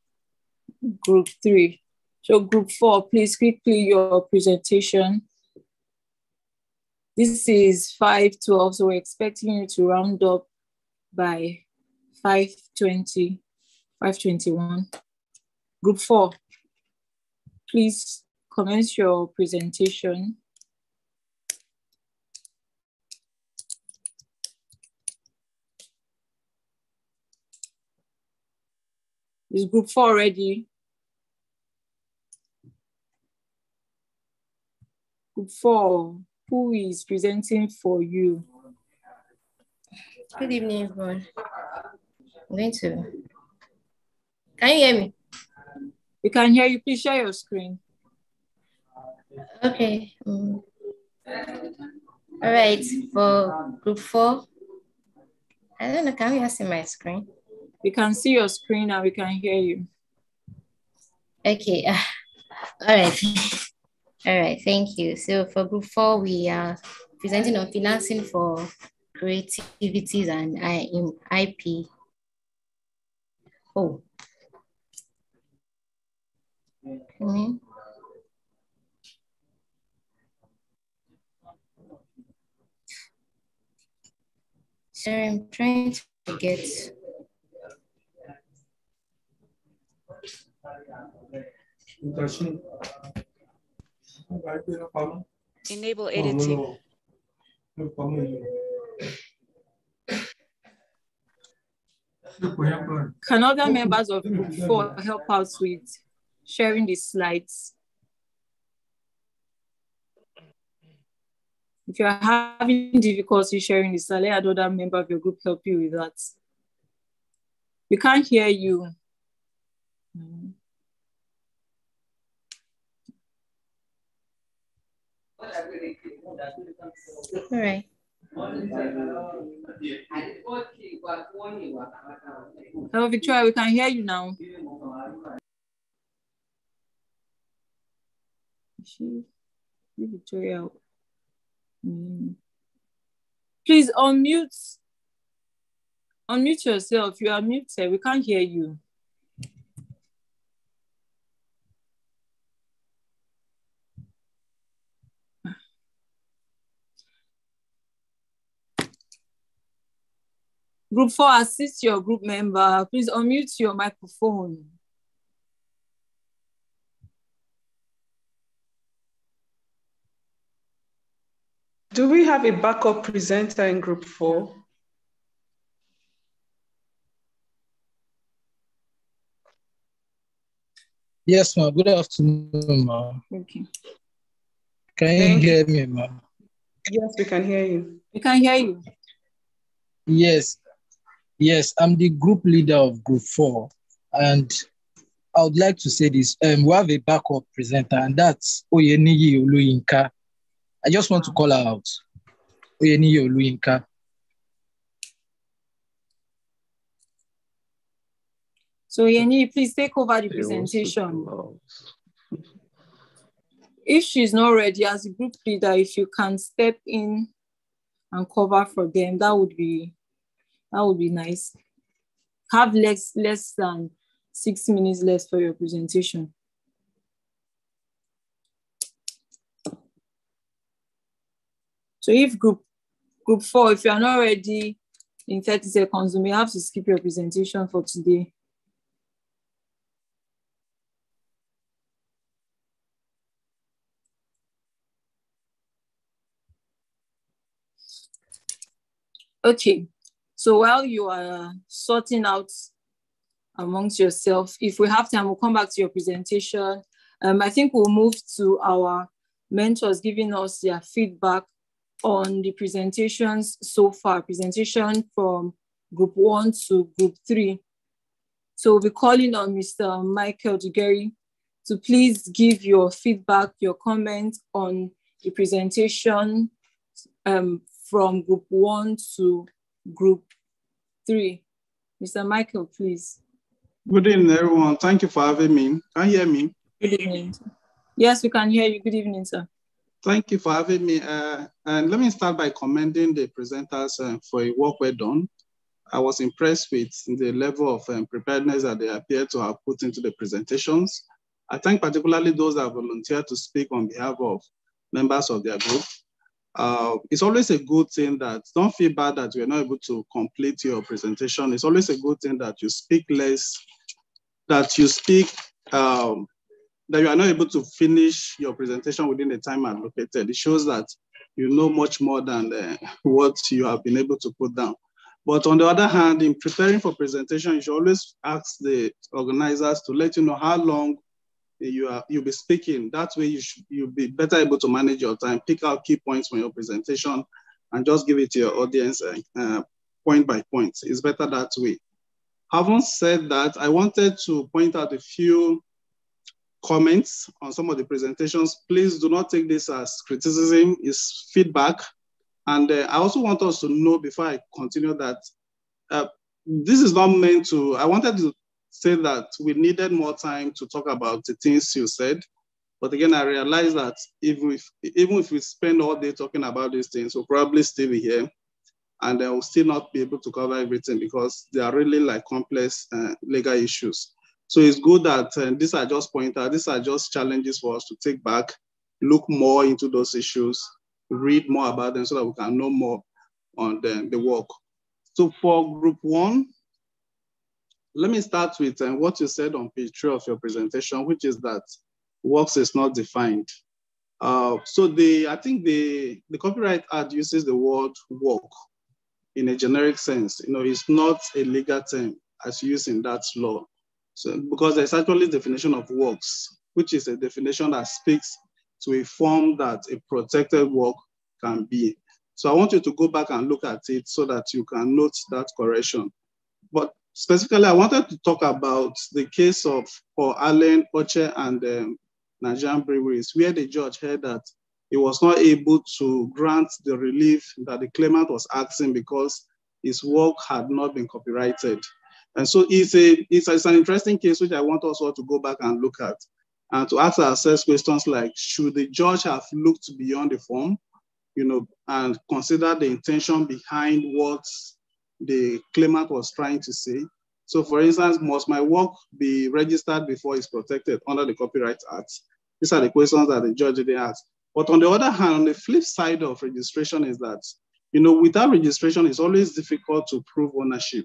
group three. So group four, please quickly your presentation. This is 512, so we're expecting you to round up by 520, 521. Group four, please commence your presentation. Is group four ready? Group four, who is presenting for you? Good evening, everyone. I'm going to. Can you hear me? We can hear you. Please share your screen. Okay. Um, all right. For group four, I don't know. Can you see my screen? We can see your screen and we can hear you. Okay. Uh, all right. All right. Thank you. So for group four, we are presenting on financing for creativities and IP. Oh. Mm -hmm. So I'm trying to get Enable editing. Can other members of group four help out with sharing the slides? If you're having difficulty sharing the slide, let another member of your group help you with that. We can't hear you. Mm. Right. Hello, Victoria, we can hear you now. She, Victoria. Mm. Please unmute. Unmute yourself. You are muted. We can't hear you. Group four, assist your group member. Please unmute your microphone. Do we have a backup presenter in group four? Yes, ma'am. Good afternoon, ma'am. Okay. Can you Thank hear me, ma'am? Yes, we can hear you. We can hear you. Yes. Yes, I'm the group leader of group four. And I would like to say this. Um, we have a backup presenter, and that's Oyeniyi Oluyinka. I just want to call her out. Oyeniyi Oluyinka. So Yeni, please take over the presentation. If she's not ready as a group leader, if you can step in and cover for them, that would be that would be nice. Have less less than six minutes left for your presentation. So if group group four, if you are not ready in 30 seconds, you may have to skip your presentation for today. Okay, so while you are sorting out amongst yourself, if we have time, we'll come back to your presentation. Um, I think we'll move to our mentors giving us their feedback on the presentations so far, presentation from group one to group three. So we'll be calling on Mr. Michael Dugeri to please give your feedback, your comment on the presentation um, from group one to group three. Mr. Michael, please. Good evening, everyone. Thank you for having me. Can you hear me? Good evening. Yes, we can hear you. Good evening, sir. Thank you for having me. Uh, and let me start by commending the presenters uh, for a work well done. I was impressed with the level of um, preparedness that they appear to have put into the presentations. I thank particularly those that volunteered to speak on behalf of members of their group. Uh, it's always a good thing that don't feel bad that you're not able to complete your presentation. It's always a good thing that you speak less, that you speak, um, that you are not able to finish your presentation within the time allocated. It shows that you know much more than uh, what you have been able to put down. But on the other hand, in preparing for presentation, you should always ask the organizers to let you know how long you are you'll be speaking. That way you should you'll be better able to manage your time, pick out key points from your presentation, and just give it to your audience uh, uh, point by point. It's better that way. Having said that, I wanted to point out a few comments on some of the presentations. Please do not take this as criticism, it's feedback. And uh, I also want us to know before I continue that uh, this is not meant to, I wanted to say that we needed more time to talk about the things you said. But again, I realized that even if, even if we spend all day talking about these things, we'll probably still be here and I will still not be able to cover everything because they are really like complex uh, legal issues. So it's good that uh, these are just pointers, these are just challenges for us to take back, look more into those issues, read more about them so that we can know more on the, the work. So for group one, let me start with uh, what you said on page three of your presentation, which is that works is not defined. Uh, so the I think the, the Copyright Act uses the word work in a generic sense. You know, it's not a legal term as used in that law. So because there's actually a definition of works, which is a definition that speaks to a form that a protected work can be. So I want you to go back and look at it so that you can note that correction. But specifically, I wanted to talk about the case of for Allen, Oche, and um, Nigerian breweries, where the judge heard that he was not able to grant the relief that the claimant was asking because his work had not been copyrighted. And so it's, a, it's, a, it's an interesting case which I want us all to go back and look at and to ask ourselves questions like, should the judge have looked beyond the form you know, and consider the intention behind what the claimant was trying to say. So for instance, must my work be registered before it's protected under the Copyright Act? These are the questions that the judge did ask. But on the other hand, on the flip side of registration is that, you know, without registration, it's always difficult to prove ownership.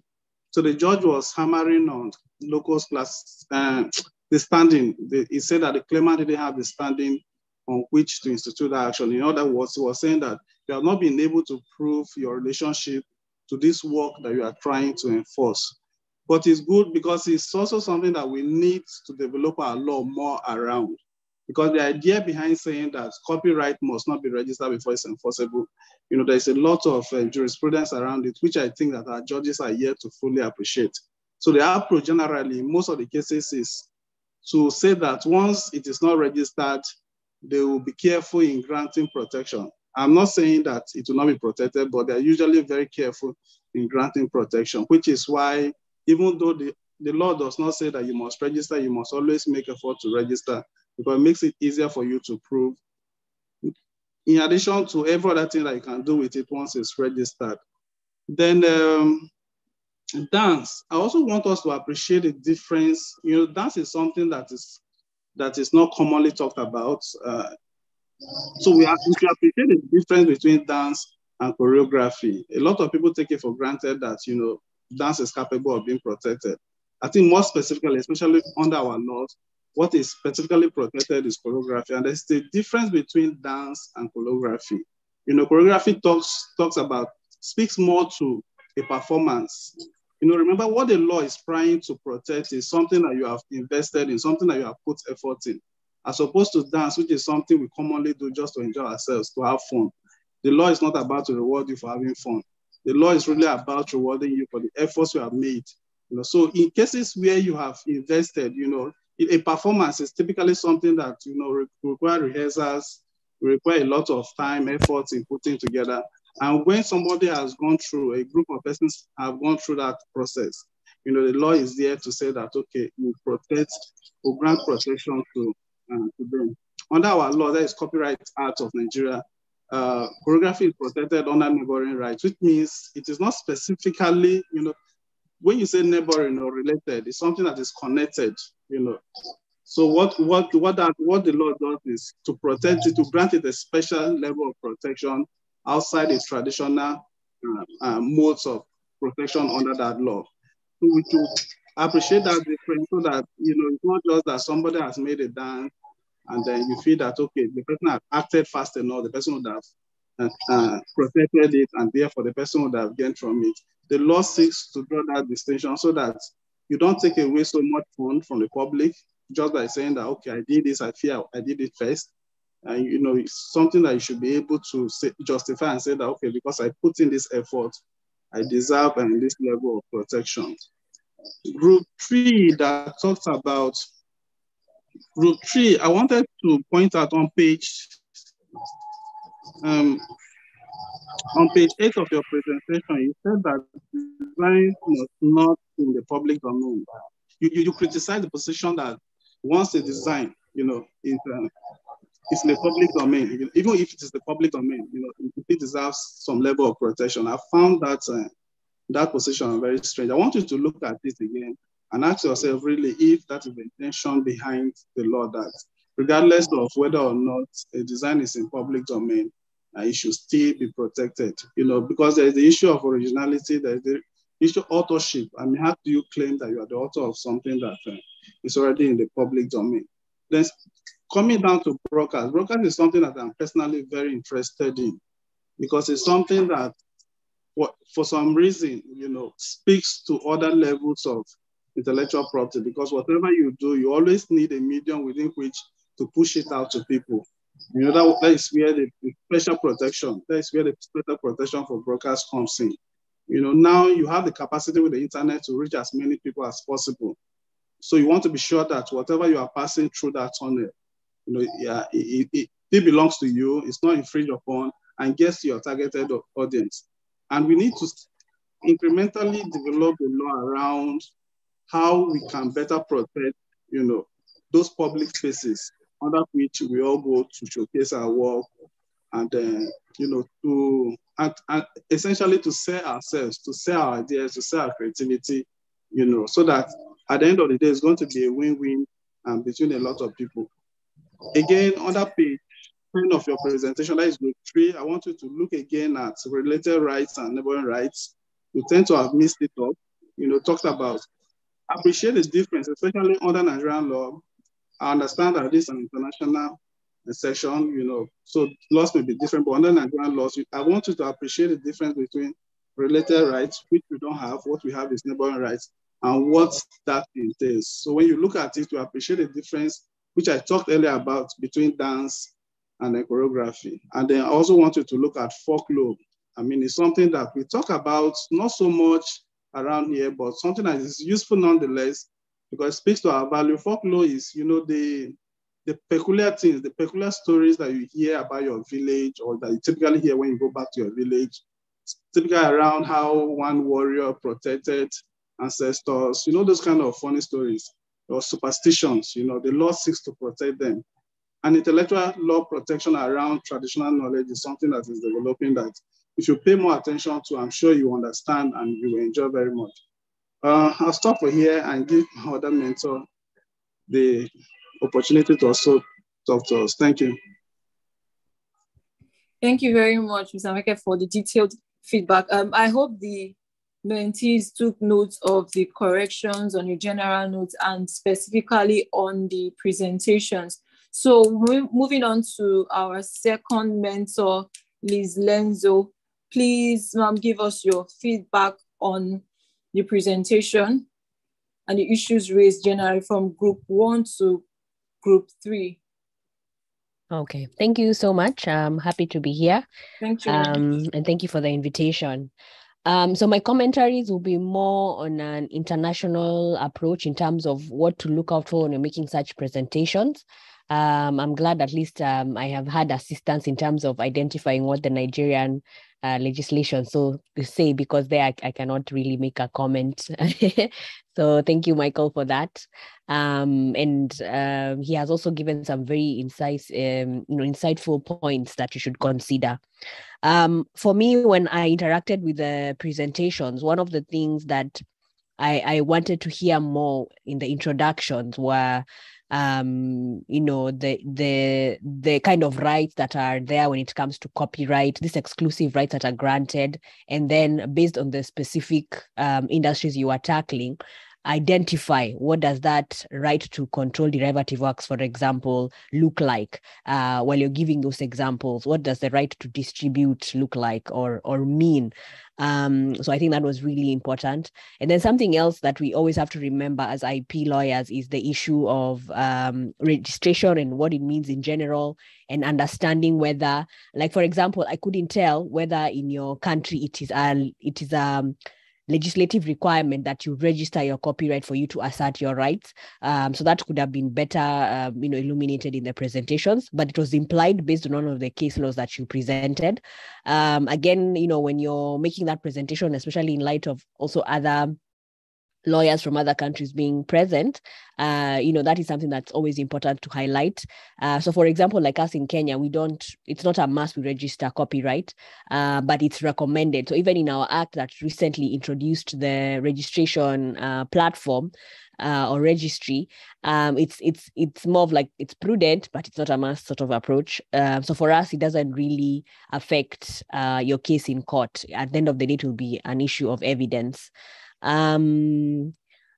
So the judge was hammering on locus standi uh, the standing. He said that the claimant didn't have the standing on which to institute action. In other words, he was saying that you have not been able to prove your relationship to this work that you are trying to enforce. But it's good because it's also something that we need to develop our law more around. Because the idea behind saying that copyright must not be registered before it's enforceable, you know, there's a lot of uh, jurisprudence around it, which I think that our judges are yet to fully appreciate. So the approach generally, in most of the cases is to say that once it is not registered, they will be careful in granting protection. I'm not saying that it will not be protected, but they're usually very careful in granting protection, which is why even though the, the law does not say that you must register, you must always make effort to register because it makes it easier for you to prove. In addition to every other thing that you can do with it once it's registered. Then um, dance, I also want us to appreciate the difference. You know, dance is something that is that is not commonly talked about. Uh, so we have to appreciate the difference between dance and choreography. A lot of people take it for granted that you know dance is capable of being protected. I think more specifically, especially under our laws, what is specifically protected is choreography. And there's the difference between dance and choreography. You know, choreography talks talks about speaks more to a performance. You know, remember what the law is trying to protect is something that you have invested in, something that you have put effort in, as opposed to dance, which is something we commonly do just to enjoy ourselves, to have fun. The law is not about to reward you for having fun. The law is really about rewarding you for the efforts you have made. You know, so in cases where you have invested, you know, a performance is typically something that you know require rehearsals, require a lot of time, effort in putting together. And when somebody has gone through, a group of persons have gone through that process, you know, the law is there to say that, okay, you protect, or grant protection to, uh. Under our law, that is Copyright Act of Nigeria, uh, choreography is protected under neighboring rights, which means it is not specifically, you know, when you say neighboring or related, it's something that is connected, you know. So what what what that what the law does is to protect it, to grant it a special level of protection outside the traditional uh, uh, modes of protection under that law. So we appreciate that difference so that you know it's not just that somebody has made a dance and then you feel that okay, the person has acted fast enough, the person would have uh, uh, protected it, and therefore the person would have gained from it. The law seeks to draw that distinction so that you don't take away so much fun from the public just by saying that okay, I did this, I feel I did it first. And you know, it's something that you should be able to say, justify and say that okay, because I put in this effort, I deserve and this level of protection. Group three that talks about group three, I wanted to point out on page um, on page eight of your presentation, you said that design was not in the public domain. You, you, you criticize the position that once a design, you know, is, uh, is in the public domain, even if it is the public domain, you know, it deserves some level of protection. I found that uh, that position very strange. I want you to look at this again and ask yourself really if that is the intention behind the law that regardless of whether or not a design is in public domain, uh, it should still be protected, you know, because there's the issue of originality, there's the issue of authorship. I mean, how do you claim that you are the author of something that uh, is already in the public domain? Then coming down to broadcast, broadcast is something that I'm personally very interested in because it's something that for, for some reason, you know, speaks to other levels of intellectual property because whatever you do, you always need a medium within which to push it out to people. You know, that, that is where the, special protection, that is where the special protection for brokers comes in. You know, now you have the capacity with the internet to reach as many people as possible. So you want to be sure that whatever you are passing through that tunnel, you know, yeah, it, it, it belongs to you, it's not infringed upon, and gets to your targeted audience. And we need to incrementally develop the law around how we can better protect, you know, those public spaces under which we all go to showcase our work, and uh, you know to and, and essentially to sell ourselves, to sell our ideas, to sell our creativity, you know, so that at the end of the day, it's going to be a win-win um, between a lot of people. Again, on that page, of your presentation, that is group three, I want you to look again at related rights and neighboring rights. You tend to have missed it up, you know, talked about. Appreciate the difference, especially under Nigerian law. I understand that this is an international session, you know, so laws may be different, but under Nigerian laws, I want you to appreciate the difference between related rights, which we don't have, what we have is neighboring rights, and what that entails. So when you look at it, you appreciate the difference, which I talked earlier about between dance and choreography. And then I also want you to look at folklore. I mean, it's something that we talk about not so much around here, but something that is useful nonetheless, because it speaks to our value. Folklore is, you know, the the peculiar things, the peculiar stories that you hear about your village or that you typically hear when you go back to your village, typically around how one warrior protected ancestors, you know, those kind of funny stories or superstitions, you know, the law seeks to protect them. And intellectual law protection around traditional knowledge is something that is developing that if you pay more attention to, I'm sure you understand and you will enjoy very much. Uh, I'll stop for here and give my other mentor the opportunity to also talk to us. Thank you. Thank you very much, Mr. Meke, for the detailed feedback. Um, I hope the mentees took notes of the corrections on your general notes and specifically on the presentations. So moving on to our second mentor, Liz Lenjo. Please, ma'am, give us your feedback on the presentation and the issues raised generally from group one to group three. Okay, thank you so much. I'm happy to be here. Thank you. Um, and thank you for the invitation. Um, so my commentaries will be more on an international approach in terms of what to look out for when you're making such presentations. Um, I'm glad at least um, I have had assistance in terms of identifying what the Nigerian uh, legislation so to say because there I, I cannot really make a comment. So thank you michael for that. Um, and um, he has also given some very insights um, you know insightful points that you should consider. Um, for me when i interacted with the presentations one of the things that I, I wanted to hear more in the introductions were um you know the the the kind of rights that are there when it comes to copyright these exclusive rights that are granted and then based on the specific um, industries you are tackling identify what does that right to control derivative works for example look like uh, while you're giving those examples what does the right to distribute look like or or mean um, so I think that was really important. And then something else that we always have to remember as IP lawyers is the issue of um, registration and what it means in general, and understanding whether, like for example, I couldn't tell whether in your country it is a it is a legislative requirement that you register your copyright for you to assert your rights. Um, so that could have been better, um, you know, illuminated in the presentations, but it was implied based on one of the case laws that you presented. Um, again, you know, when you're making that presentation, especially in light of also other lawyers from other countries being present uh, you know that is something that's always important to highlight. Uh, so for example like us in kenya we don't it's not a must we register copyright uh, but it's recommended. So even in our act that recently introduced the registration uh, platform uh, or registry um, it's it's it's more of like it's prudent but it's not a must sort of approach. Um, so for us it doesn't really affect uh, your case in court. At the end of the day it will be an issue of evidence um,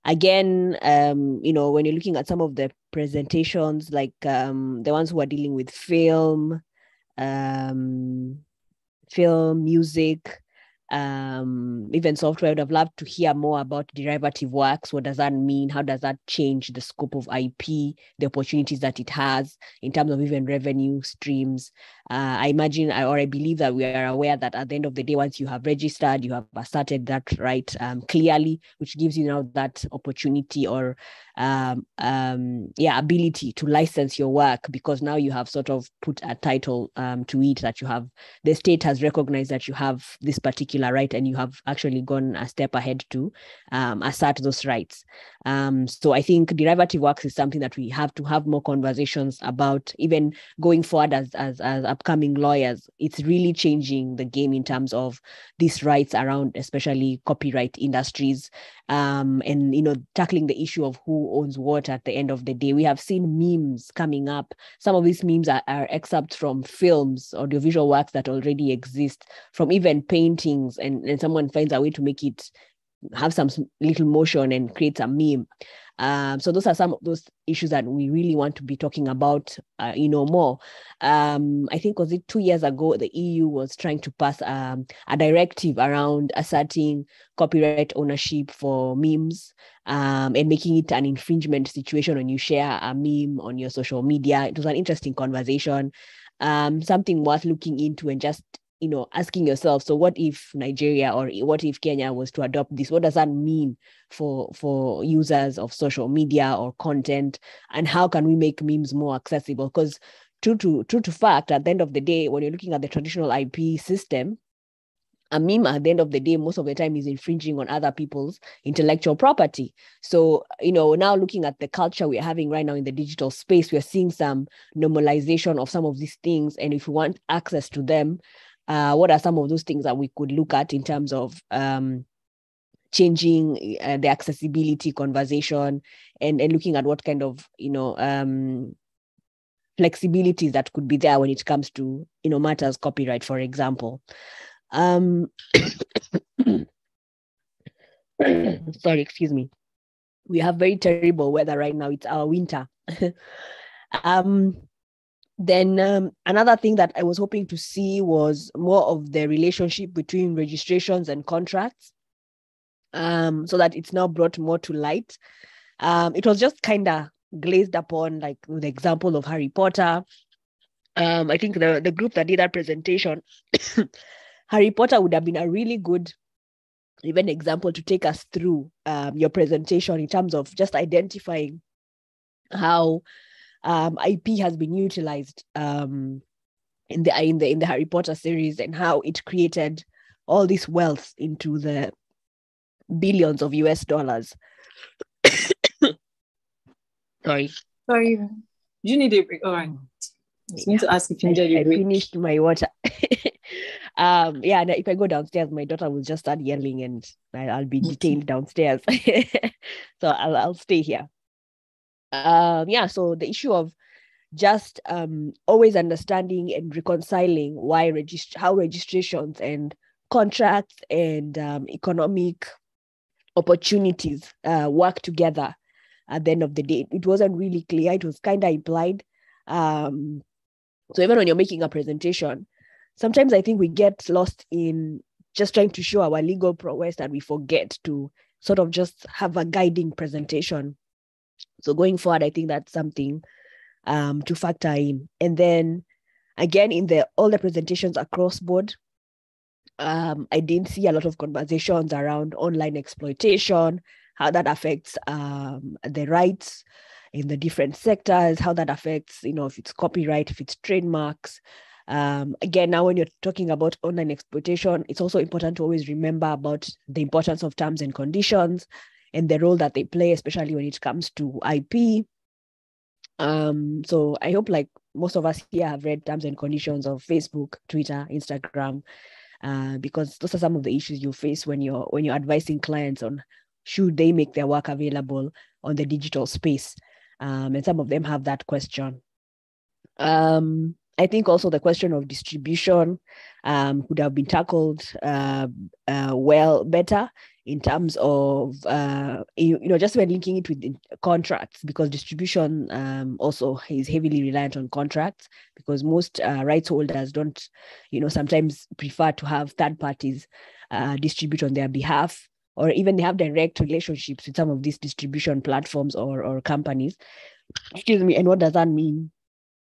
again, um, you know, when you're looking at some of the presentations, like um, the ones who are dealing with film, um, film, music, um, even software. I would have loved to hear more about derivative works. What does that mean? How does that change the scope of IP, the opportunities that it has in terms of even revenue streams? Uh, I imagine, or I believe that we are aware that at the end of the day, once you have registered, you have asserted that right um, clearly, which gives you now that opportunity or um, um, yeah ability to license your work because now you have sort of put a title um, to it that you have the state has recognized that you have this particular right and you have actually gone a step ahead to um, assert those rights. Um, so i think derivative works is something that we have to have more conversations about even going forward as, as, as upcoming lawyers it's really changing the game in terms of these rights around especially copyright industries um, and you know tackling the issue of who owns what at the end of the day. We have seen memes coming up. Some of these memes are, are excerpts from films audiovisual works that already exist from even paintings and, and someone finds a way to make it have some little motion and creates a meme um, so those are some of those issues that we really want to be talking about, uh, you know, more. Um, I think was it two years ago the EU was trying to pass um, a directive around asserting copyright ownership for memes um, and making it an infringement situation when you share a meme on your social media. It was an interesting conversation, um, something worth looking into and just you know asking yourself so what if nigeria or what if kenya was to adopt this? What does that mean for for users of social media or content? And how can we make memes more accessible? Because true to true to fact at the end of the day when you're looking at the traditional ip system a meme at the end of the day most of the time is infringing on other people's intellectual property. So you know now looking at the culture we're having right now in the digital space we're seeing some normalization of some of these things. And if you want access to them uh, what are some of those things that we could look at in terms of um, changing uh, the accessibility conversation and, and looking at what kind of you know um, flexibilities that could be there when it comes to you know matters copyright for example? Um sorry excuse me. We have very terrible weather right now. It's our winter. Um then um, another thing that I was hoping to see was more of the relationship between registrations and contracts, um, so that it's now brought more to light. Um, it was just kind of glazed upon, like the example of Harry Potter. Um, I think the the group that did that presentation, Harry Potter would have been a really good even example to take us through um, your presentation in terms of just identifying how um, IP has been utilized um, in the in the in the Harry Potter series and how it created all this wealth into the billions of US dollars. Sorry. Sorry. You need a break. All right. I need to ask if you need I, I finished my water. um, yeah, and if I go downstairs, my daughter will just start yelling and I'll be detained downstairs. so I'll, I'll stay here um, yeah, so the issue of just um, always understanding and reconciling why regist- how registrations and contracts and um, economic opportunities uh, work together at the end of the day. It wasn't really clear. It was kind of implied. Um, so even when you're making a presentation, sometimes I think we get lost in just trying to show our legal prowess that we forget to sort of just have a guiding presentation so going forward, I think that's something um, to factor in. And then again, in the all the presentations across board, um, I didn't see a lot of conversations around online exploitation, how that affects um, the rights in the different sectors, how that affects, you know, if it's copyright, if it's trademarks. Um, again, now when you're talking about online exploitation, it's also important to always remember about the importance of terms and conditions and the role that they play, especially when it comes to IP. Um, so I hope like most of us here have read terms and conditions of Facebook, Twitter, Instagram, uh, because those are some of the issues you face when you're when you're advising clients on should they make their work available on the digital space. Um, and some of them have that question. Um, I think also the question of distribution um, could have been tackled uh, uh, well better in terms of uh, you, you, know just when linking it with contracts because distribution um, also is heavily reliant on contracts because most uh, rights holders don't you know sometimes prefer to have third parties uh, distribute on their behalf or even they have direct relationships with some of these distribution platforms or, or companies. Excuse me and what does that mean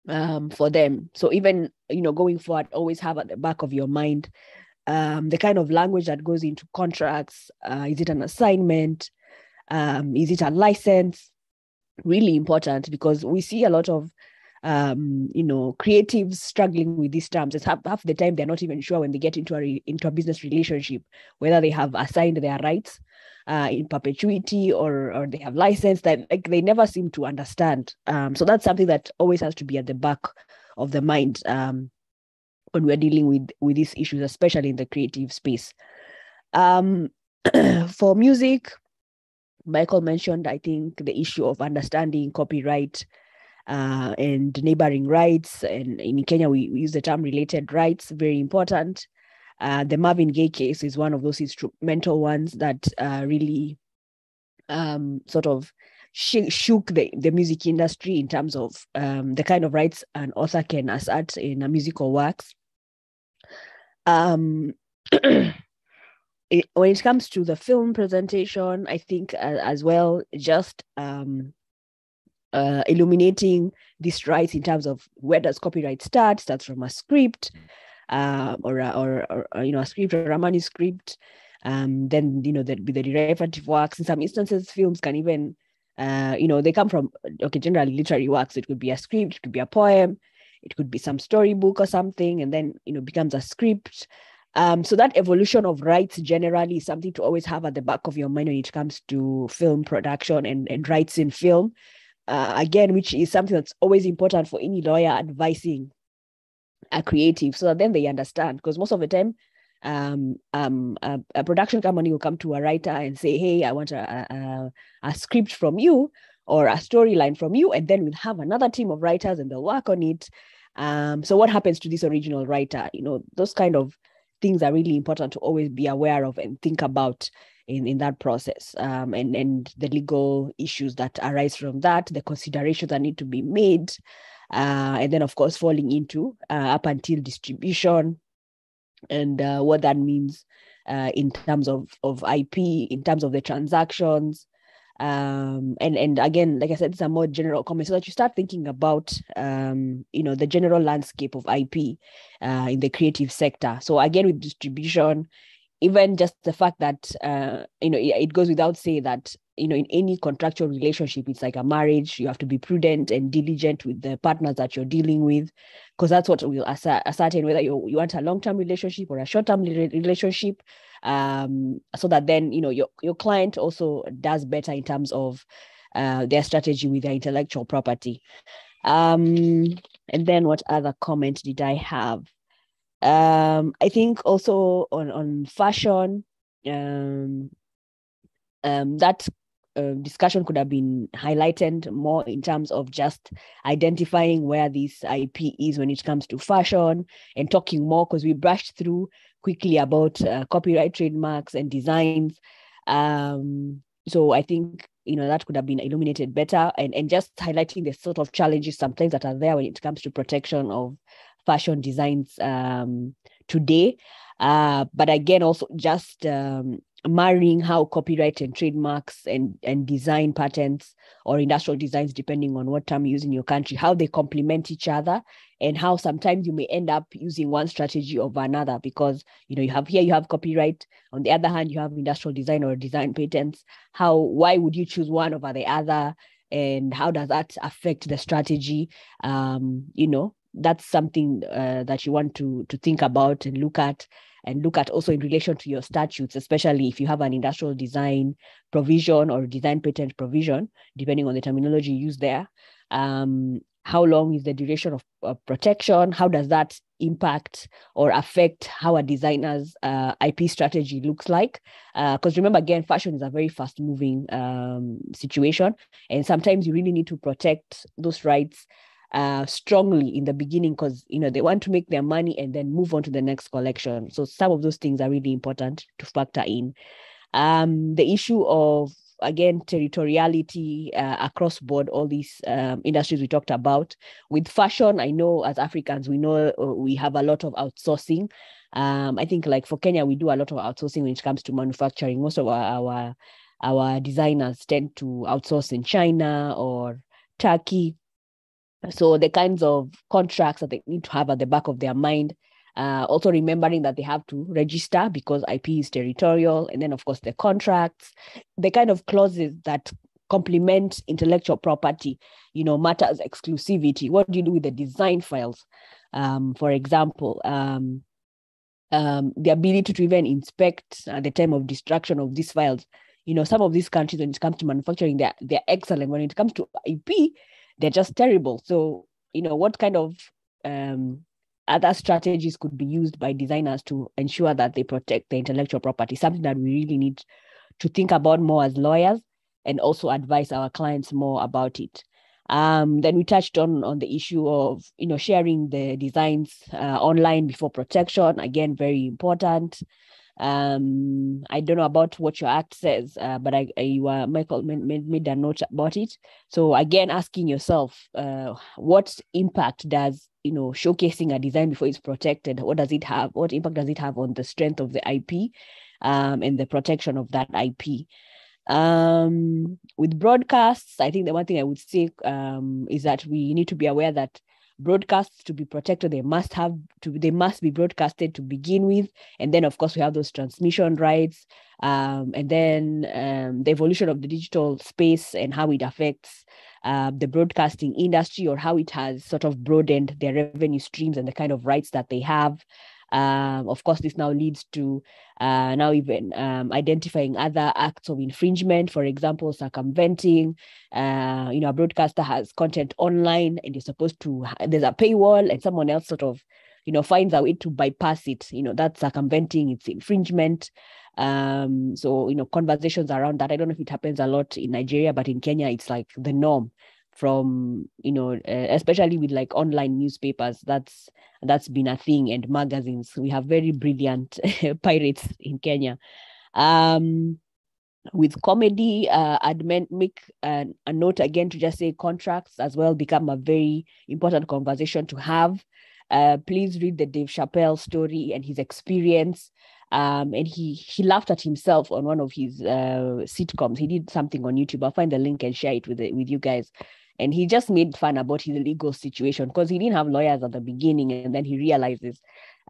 um, for them? So even you know going forward always have at the back of your mind um, the kind of language that goes into contracts. Uh, is it an assignment? Um, is it a license? Really important because we see a lot of um, you know, creatives struggling with these terms. It's half, half the time they're not even sure when they get into a re, into a business relationship whether they have assigned their rights uh, in perpetuity or or they have license that like they never seem to understand. Um, so that's something that always has to be at the back of the mind um, when we're dealing with with these issues, especially in the creative space. Um, for music, Michael mentioned, I think, the issue of understanding copyright uh, and neighboring rights. And in Kenya, we, we, use the term related rights, very important. Uh, the Marvin Gaye case is one of those instrumental ones that uh, really um, sort of sh- shook the, the music industry in terms of um, the kind of rights an author can assert in a musical works. Um, it, when it comes to the film presentation, I think uh, as well, just um, uh, illuminating these rights in terms of where does copyright start? Starts from a script, uh, or, or, or you know a script or a manuscript. Um, then you know the, the derivative works. In some instances, films can even uh, you know they come from okay generally literary works. It could be a script, it could be a poem, it could be some storybook or something, and then you know becomes a script. Um, so that evolution of rights generally is something to always have at the back of your mind when it comes to film production and, and rights in film. Uh, again, which is something that's always important for any lawyer advising a creative so that then they understand. Because most of the time, um, um, a, a, production company will come to a writer and say, Hey, I want a, a, a script from you or a storyline from you. And then we'll have another team of writers and they'll work on it. Um, so, what happens to this original writer? You know, those kind of things are really important to always be aware of and think about in, in that process um, and, and the legal issues that arise from that, the considerations that need to be made, uh, and then, of course, falling into uh, up until distribution and uh, what that means uh, in terms of, of IP, in terms of the transactions, um, and and again like i said a more general comment so that you start thinking about um, you know the general landscape of ip uh, in the creative sector. So again with distribution even just the fact that uh, you know it, it goes without say that you know in any contractual relationship it's like a marriage. You have to be prudent and diligent with the partners that you're dealing with because that's what will ascertain whether you, you want a long-term relationship or a short-term relationship. Um, so that then you know your, your client also does better in terms of uh, their strategy with their intellectual property. Um, and then what other comment did i have? Um, i think also on on fashion um, um, that uh, discussion could have been highlighted more in terms of just identifying where this IP is when it comes to fashion and talking more because we brushed through quickly about uh, copyright trademarks and designs. Um, so I think you know that could have been illuminated better and, and just highlighting the sort of challenges sometimes that are there when it comes to protection of fashion designs um, today. Uh, but again, also just um, marrying how copyright and trademarks and, and design patents or industrial designs, depending on what term you use in your country, how they complement each other and how sometimes you may end up using one strategy over another because you know you have here you have copyright. On the other hand you have industrial design or design patents how why would you choose one over the other? And how does that affect the strategy? Um, you know that's something uh, that you want to to think about and look at and look at also in relation to your statutes, especially if you have an industrial design provision or design patent provision, depending on the terminology used there. Um, how long is the duration of, of, protection? How does that impact or affect how a designer's uh, IP strategy looks like? Because uh, remember, again, fashion is a very fast moving um, situation. And sometimes you really need to protect those rights uh, strongly in the beginning because you know they want to make their money and then move on to the next collection. So some of those things are really important to factor in. Um, the issue of again territoriality uh, across board all these um, industries we talked about with fashion i know as africans we know uh, we have a lot of outsourcing um, i think like for kenya we do a lot of outsourcing when it comes to manufacturing most of our our, our designers tend to outsource in china or turkey so the kinds of contracts that they need to have at the back of their mind, uh, also remembering that they have to register because IP is territorial, and then of course the contracts, the kind of clauses that complement intellectual property, you know, matters exclusivity. What do you do with the design files? Um, for example, um, um, the ability to even inspect at the time of destruction of these files. You know, some of these countries, when it comes to manufacturing, they're, they're excellent. When it comes to IP, they're just terrible. So, you know, what kind of um, other strategies could be used by designers to ensure that they protect the intellectual property, something that we really need to think about more as lawyers and also advise our clients more about it. Um, then we touched on on the issue of you know sharing the designs uh, online before protection. Again, very important. Um, I don't know about what your act says, uh, but I, I uh, Michael made, made a note about it. So again, asking yourself, uh, what impact does you know showcasing a design before it's protected? What does it have? What impact does it have on the strength of the IP um, and the protection of that IP? Um, with broadcasts, I think the one thing I would say um, is that we need to be aware that broadcasts to be protected, they must have to they must be broadcasted to begin with, and then of course we have those transmission rights, um, and then um, the evolution of the digital space and how it affects uh, the broadcasting industry or how it has sort of broadened their revenue streams and the kind of rights that they have. Um, of course, this now leads to uh, now even um, identifying other acts of infringement, for example, circumventing. Uh, you know, a broadcaster has content online and you're supposed to, there's a paywall and someone else sort of, you know, finds a way to bypass it. You know, that's circumventing, it's infringement. Um, so, you know, conversations around that. I don't know if it happens a lot in Nigeria, but in Kenya, it's like the norm from you know uh, especially with like online newspapers that's that's been a thing and magazines. We have very brilliant pirates in kenya. Um with comedy uh, i'd make a note again to just say contracts as well become a very important conversation to have. Uh, please read the dave chappelle story and his experience. Um, and he he laughed at himself on one of his uh, sitcoms. He did something on YouTube. I'll find the link and share it with the, with you guys and he just made fun about his legal situation because he didn't have lawyers at the beginning and then he realizes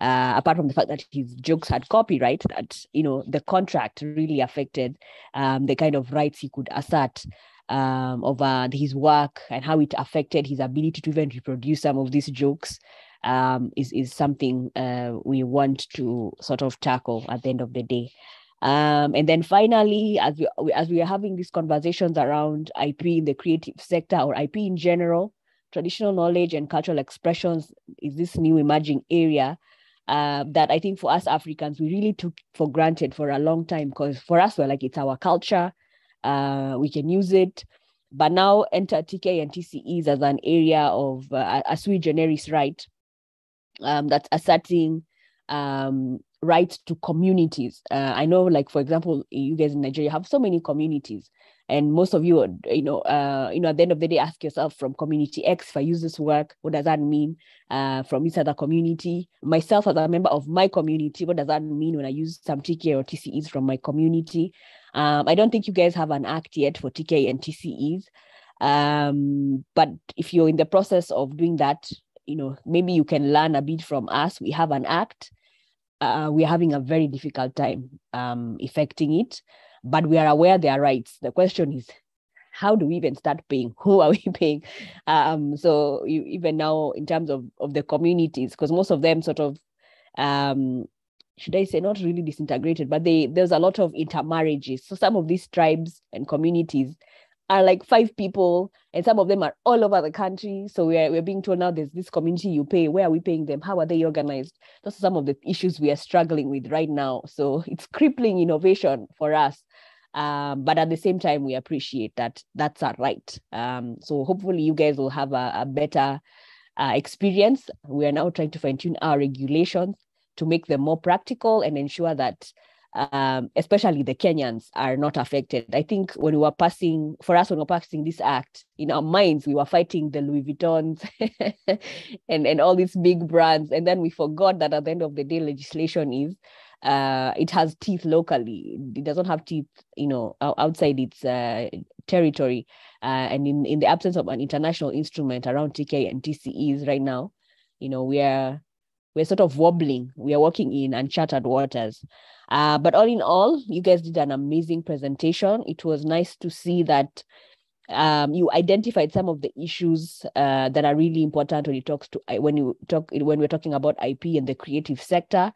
uh, apart from the fact that his jokes had copyright that you know the contract really affected um, the kind of rights he could assert um, over his work and how it affected his ability to even reproduce some of these jokes um, is, is something uh, we want to sort of tackle at the end of the day. Um, and then finally, as we as we are having these conversations around IP in the creative sector or IP in general, traditional knowledge and cultural expressions is this new emerging area uh, that I think for us Africans we really took for granted for a long time because for us we're like it's our culture, uh, we can use it, but now enter TK and TCEs as an area of uh, a sui generis right? Um, that's asserting um, rights to communities. Uh, I know, like for example, you guys in Nigeria have so many communities, and most of you, you know, uh, you know, at the end of the day, ask yourself from community X, if I use this work, what does that mean? Uh, from this other community, myself as a member of my community, what does that mean when I use some TK or TCEs from my community? Um, I don't think you guys have an act yet for TK and TCEs. Um, but if you're in the process of doing that, you know, maybe you can learn a bit from us. We have an act uh, we're having a very difficult time um, effecting it, but we are aware there are rights. The question is, how do we even start paying? Who are we paying? Um, so you, even now, in terms of, of the communities, because most of them sort of, um, should I say, not really disintegrated, but they there's a lot of intermarriages. So some of these tribes and communities are like five people and some of them are all over the country. So we're, we're being told now there's this community you pay where are we paying them? How are they organized? Those are some of the issues we are struggling with right now. So it's crippling innovation for us. Um, but at the same time we appreciate that that's our right. Um, so hopefully you guys will have a, a better uh, experience. We are now trying to fine tune our regulations to make them more practical and ensure that um, especially the Kenyans, are not affected. I think when we were passing, for us, when we were passing this act, in our minds, we were fighting the Louis Vuittons and, and all these big brands. And then we forgot that at the end of the day, legislation is uh, it has teeth locally. It doesn't have teeth, you know, outside its uh, territory. Uh, and in, in the absence of an international instrument around TK and TCEs right now, you know, we are we're sort of wobbling. We are walking in uncharted waters. Uh, but all in all, you guys did an amazing presentation. It was nice to see that um, you identified some of the issues uh, that are really important when you talk to when you talk when we're talking about IP and the creative sector.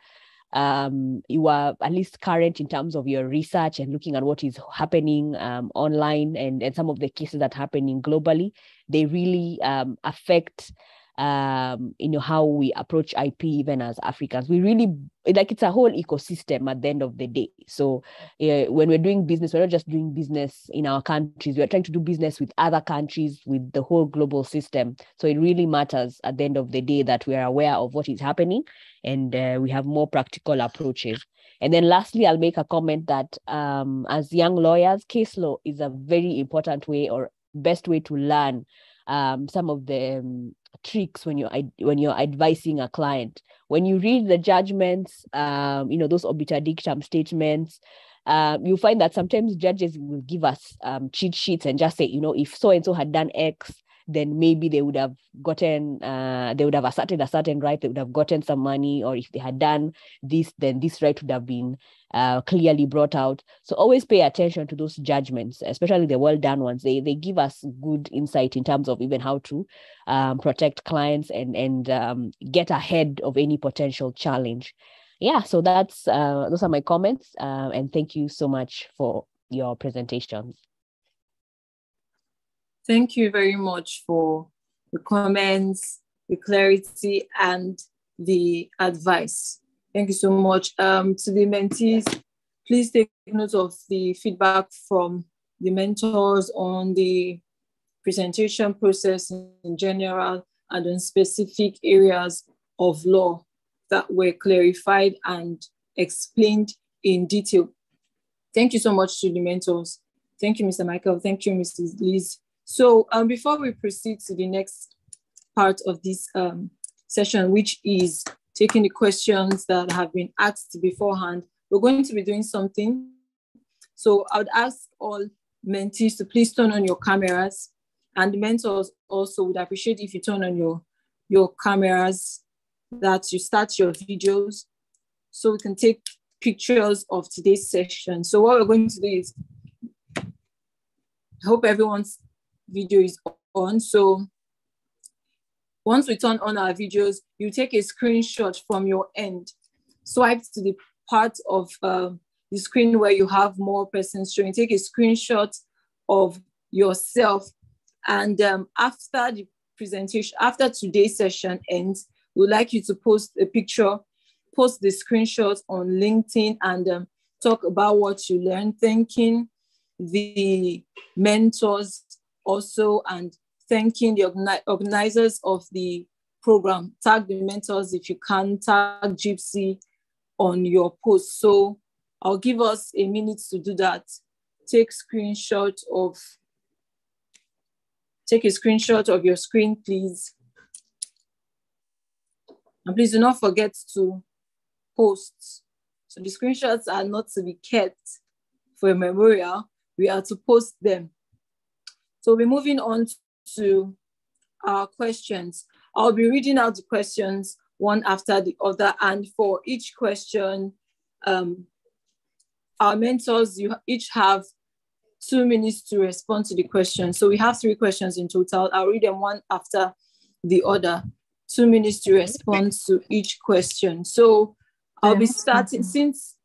Um, you are at least current in terms of your research and looking at what is happening um, online and, and some of the cases that are happening globally. They really um, affect um, you know, how we approach IP even as Africans. We really like it's a whole ecosystem at the end of the day. So uh, when we're doing business, we're not just doing business in our countries. We're trying to do business with other countries, with the whole global system. So it really matters at the end of the day that we are aware of what is happening and uh, we have more practical approaches. And then lastly, I'll make a comment that um, as young lawyers, case law is a very important way or best way to learn um, some of the um, tricks when you're when you're advising a client. When you read the judgments, um, you know those obiter dictum statements, um, you find that sometimes judges will give us um, cheat sheets and just say, you know, if so and so had done X, then maybe they would have gotten uh, they would have asserted a certain right they would have gotten some money or if they had done this then this right would have been uh, clearly brought out. So always pay attention to those judgments especially the well done ones. They they give us good insight in terms of even how to um, protect clients and and um, get ahead of any potential challenge. Yeah so that's uh, those are my comments uh, and thank you so much for your presentations Thank you very much for the comments, the clarity, and the advice. Thank you so much. Um, to the mentees, please take note of the feedback from the mentors on the presentation process in general and on specific areas of law that were clarified and explained in detail. Thank you so much to the mentors. Thank you, Mr. Michael. Thank you, Mrs. Liz. So um, before we proceed to the next part of this um, session, which is taking the questions that have been asked beforehand, we're going to be doing something. So I would ask all mentees to please turn on your cameras and mentors also would appreciate if you turn on your, your cameras, that you start your videos so we can take pictures of today's session. So what we're going to do is, I hope everyone's video is on. So once we turn on our videos, you take a screenshot from your end, swipe to the part of uh, the screen where you have more persons showing, take a screenshot of yourself. And um, after the presentation, after today's session ends, we'd like you to post a picture, post the screenshot on LinkedIn and um, talk about what you learned, thanking the mentors also and thanking the organi organizers of the program. Tag the mentors if you can, tag JIIPCC on your post. So I'll give us a minute to do that. Take screenshot of, take a screenshot of your screen, please. And please do not forget to post. So the screenshots are not to be kept for a memorial, we are to post them. So we're moving on to our questions. I'll be reading out the questions one after the other. And for each question, um, our mentors, you each have two minutes to respond to the question. So we have three questions in total. I'll read them one after the other. Two minutes to respond to each question. So I'll be starting since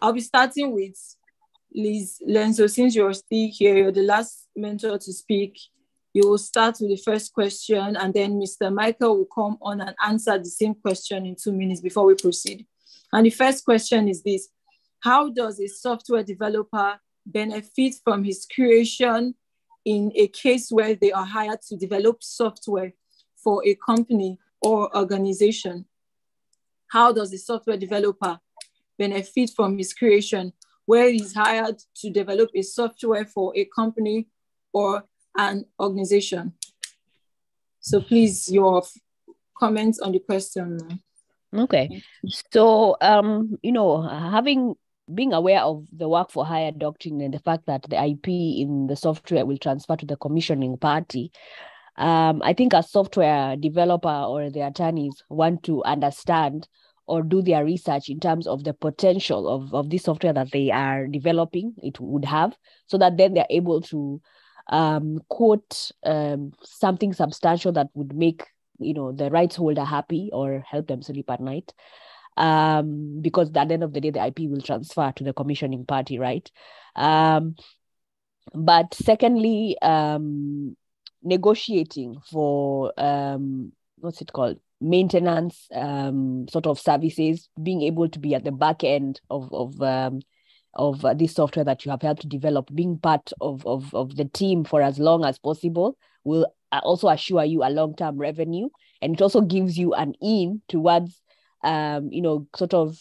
I'll be starting with Liz Lenjo, since you're still here, you're the last mentor to speak. You will start with the first question, and then Mr. Michael will come on and answer the same question in two minutes before we proceed. And the first question is this How does a software developer benefit from his creation in a case where they are hired to develop software for a company or organization? How does a software developer benefit from his creation where he's hired to develop a software for a company or an organization. So please, your comments on the question. Okay. So, um, you know, having being aware of the work for hire doctrine and the fact that the IP in the software will transfer to the commissioning party, um, I think a software developer or the attorneys want to understand or do their research in terms of the potential of, of this software that they are developing, it would have, so that then they're able to um, quote um, something substantial that would make you know the rights holder happy or help them sleep at night. Um, because at the end of the day the ip will transfer to the commissioning party right? Um, but secondly um, negotiating for um, what's it called maintenance um, sort of services being able to be at the back end of of um, of uh, this software that you have helped to develop being part of, of of the team for as long as possible will uh, also assure you a long-term revenue. And it also gives you an in towards um, you know sort of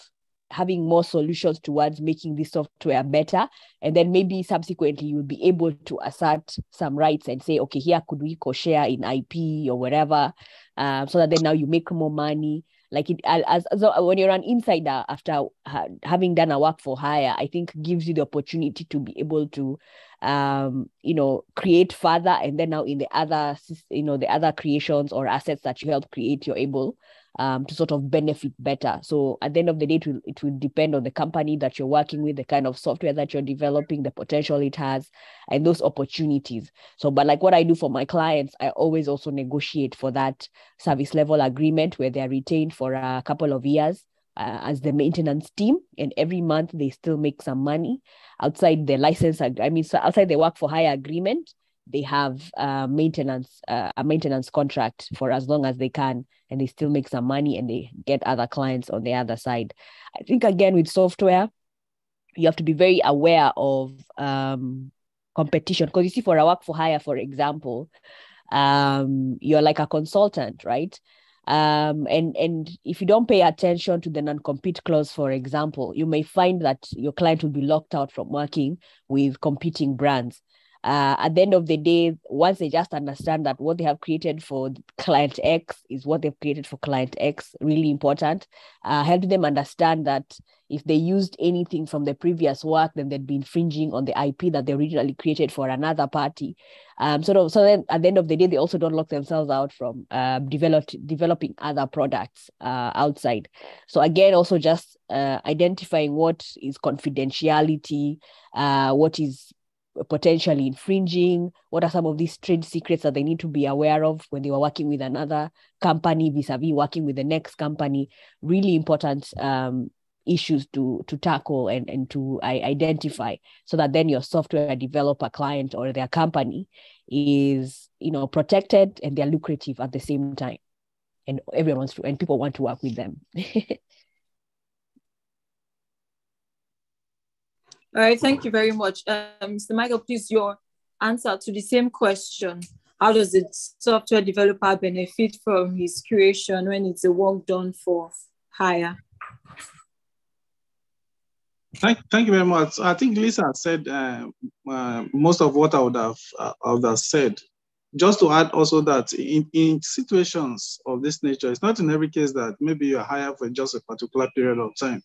having more solutions towards making this software better. And then maybe subsequently you'll be able to assert some rights and say okay here could we co-share in ip or whatever um, so that then now you make more money. Like it as, as when you're an insider after ha- having done a work for hire i think gives you the opportunity to be able to um you know create further. And then now in the other you know the other creations or assets that you help create you're able um, to sort of benefit better. So at the end of the day, it will, it will depend on the company that you're working with, the kind of software that you're developing, the potential it has, and those opportunities. So, but like what I do for my clients, I always also negotiate for that service level agreement where they're retained for a couple of years. Uh, as the maintenance team, and every month they still make some money outside the license. I mean, so outside the work for hire agreement, they have uh, maintenance uh, a maintenance contract for as long as they can and they still make some money and they get other clients on the other side. I think again with software you have to be very aware of um, competition. Because you see for a work for hire for example um, you're like a consultant right? Um, and and if you don't pay attention to the non-compete clause for example you may find that your client will be locked out from working with competing brands uh, at the end of the day, once they just understand that what they have created for client X is what they've created for client X, really important. Uh, help them understand that if they used anything from the previous work, then they'd be infringing on the IP that they originally created for another party. Um, sort of, so then at the end of the day, they also don't lock themselves out from uh, developed, developing other products uh, outside. So again, also just uh, identifying what is confidentiality, uh, what is potentially infringing? What are some of these trade secrets that they need to be aware of when they were working with another company vis-a-vis working with the next company? Really important um, issues to to tackle and, and to identify so that then your software developer client or their company is you know protected and they're lucrative at the same time and everyone wants to and people want to work with them All right, thank you very much. Um, Mr. Michael, please, your answer to the same question. How does the software developer benefit from his creation when it's a work done for hire? Thank, thank you very much. I think Lisa said uh, uh, most of what I would have, uh, I would have said. Just to add also that in, in situations of this nature, it's not in every case that maybe you're hired for just a particular period of time.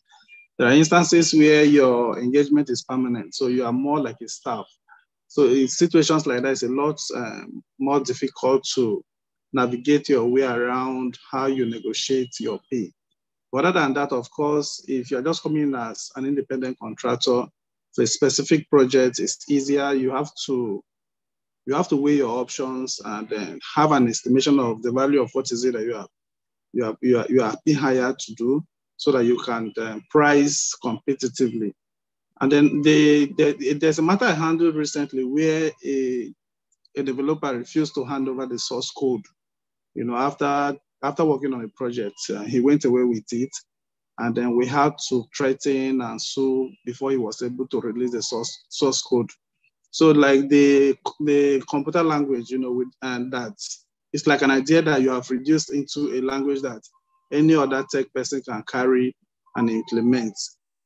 There are instances where your engagement is permanent, so you are more like a staff. So in situations like that, it's a lot um, more difficult to navigate your way around how you negotiate your pay. But other than that, of course, if you're just coming as an independent contractor for a specific project, it's easier. You have to you have to weigh your options and then have an estimation of the value of what is it that you have you are you are, you are being hired to do so that you can uh, price competitively. And then they, they, there's a matter I handled recently where a, a developer refused to hand over the source code. You know, after after working on a project, uh, he went away with it, and then we had to threaten and sue before he was able to release the source source code. So, like the the computer language, you know, with and that it's like an idea that you have reduced into a language that any other tech person can carry and implement.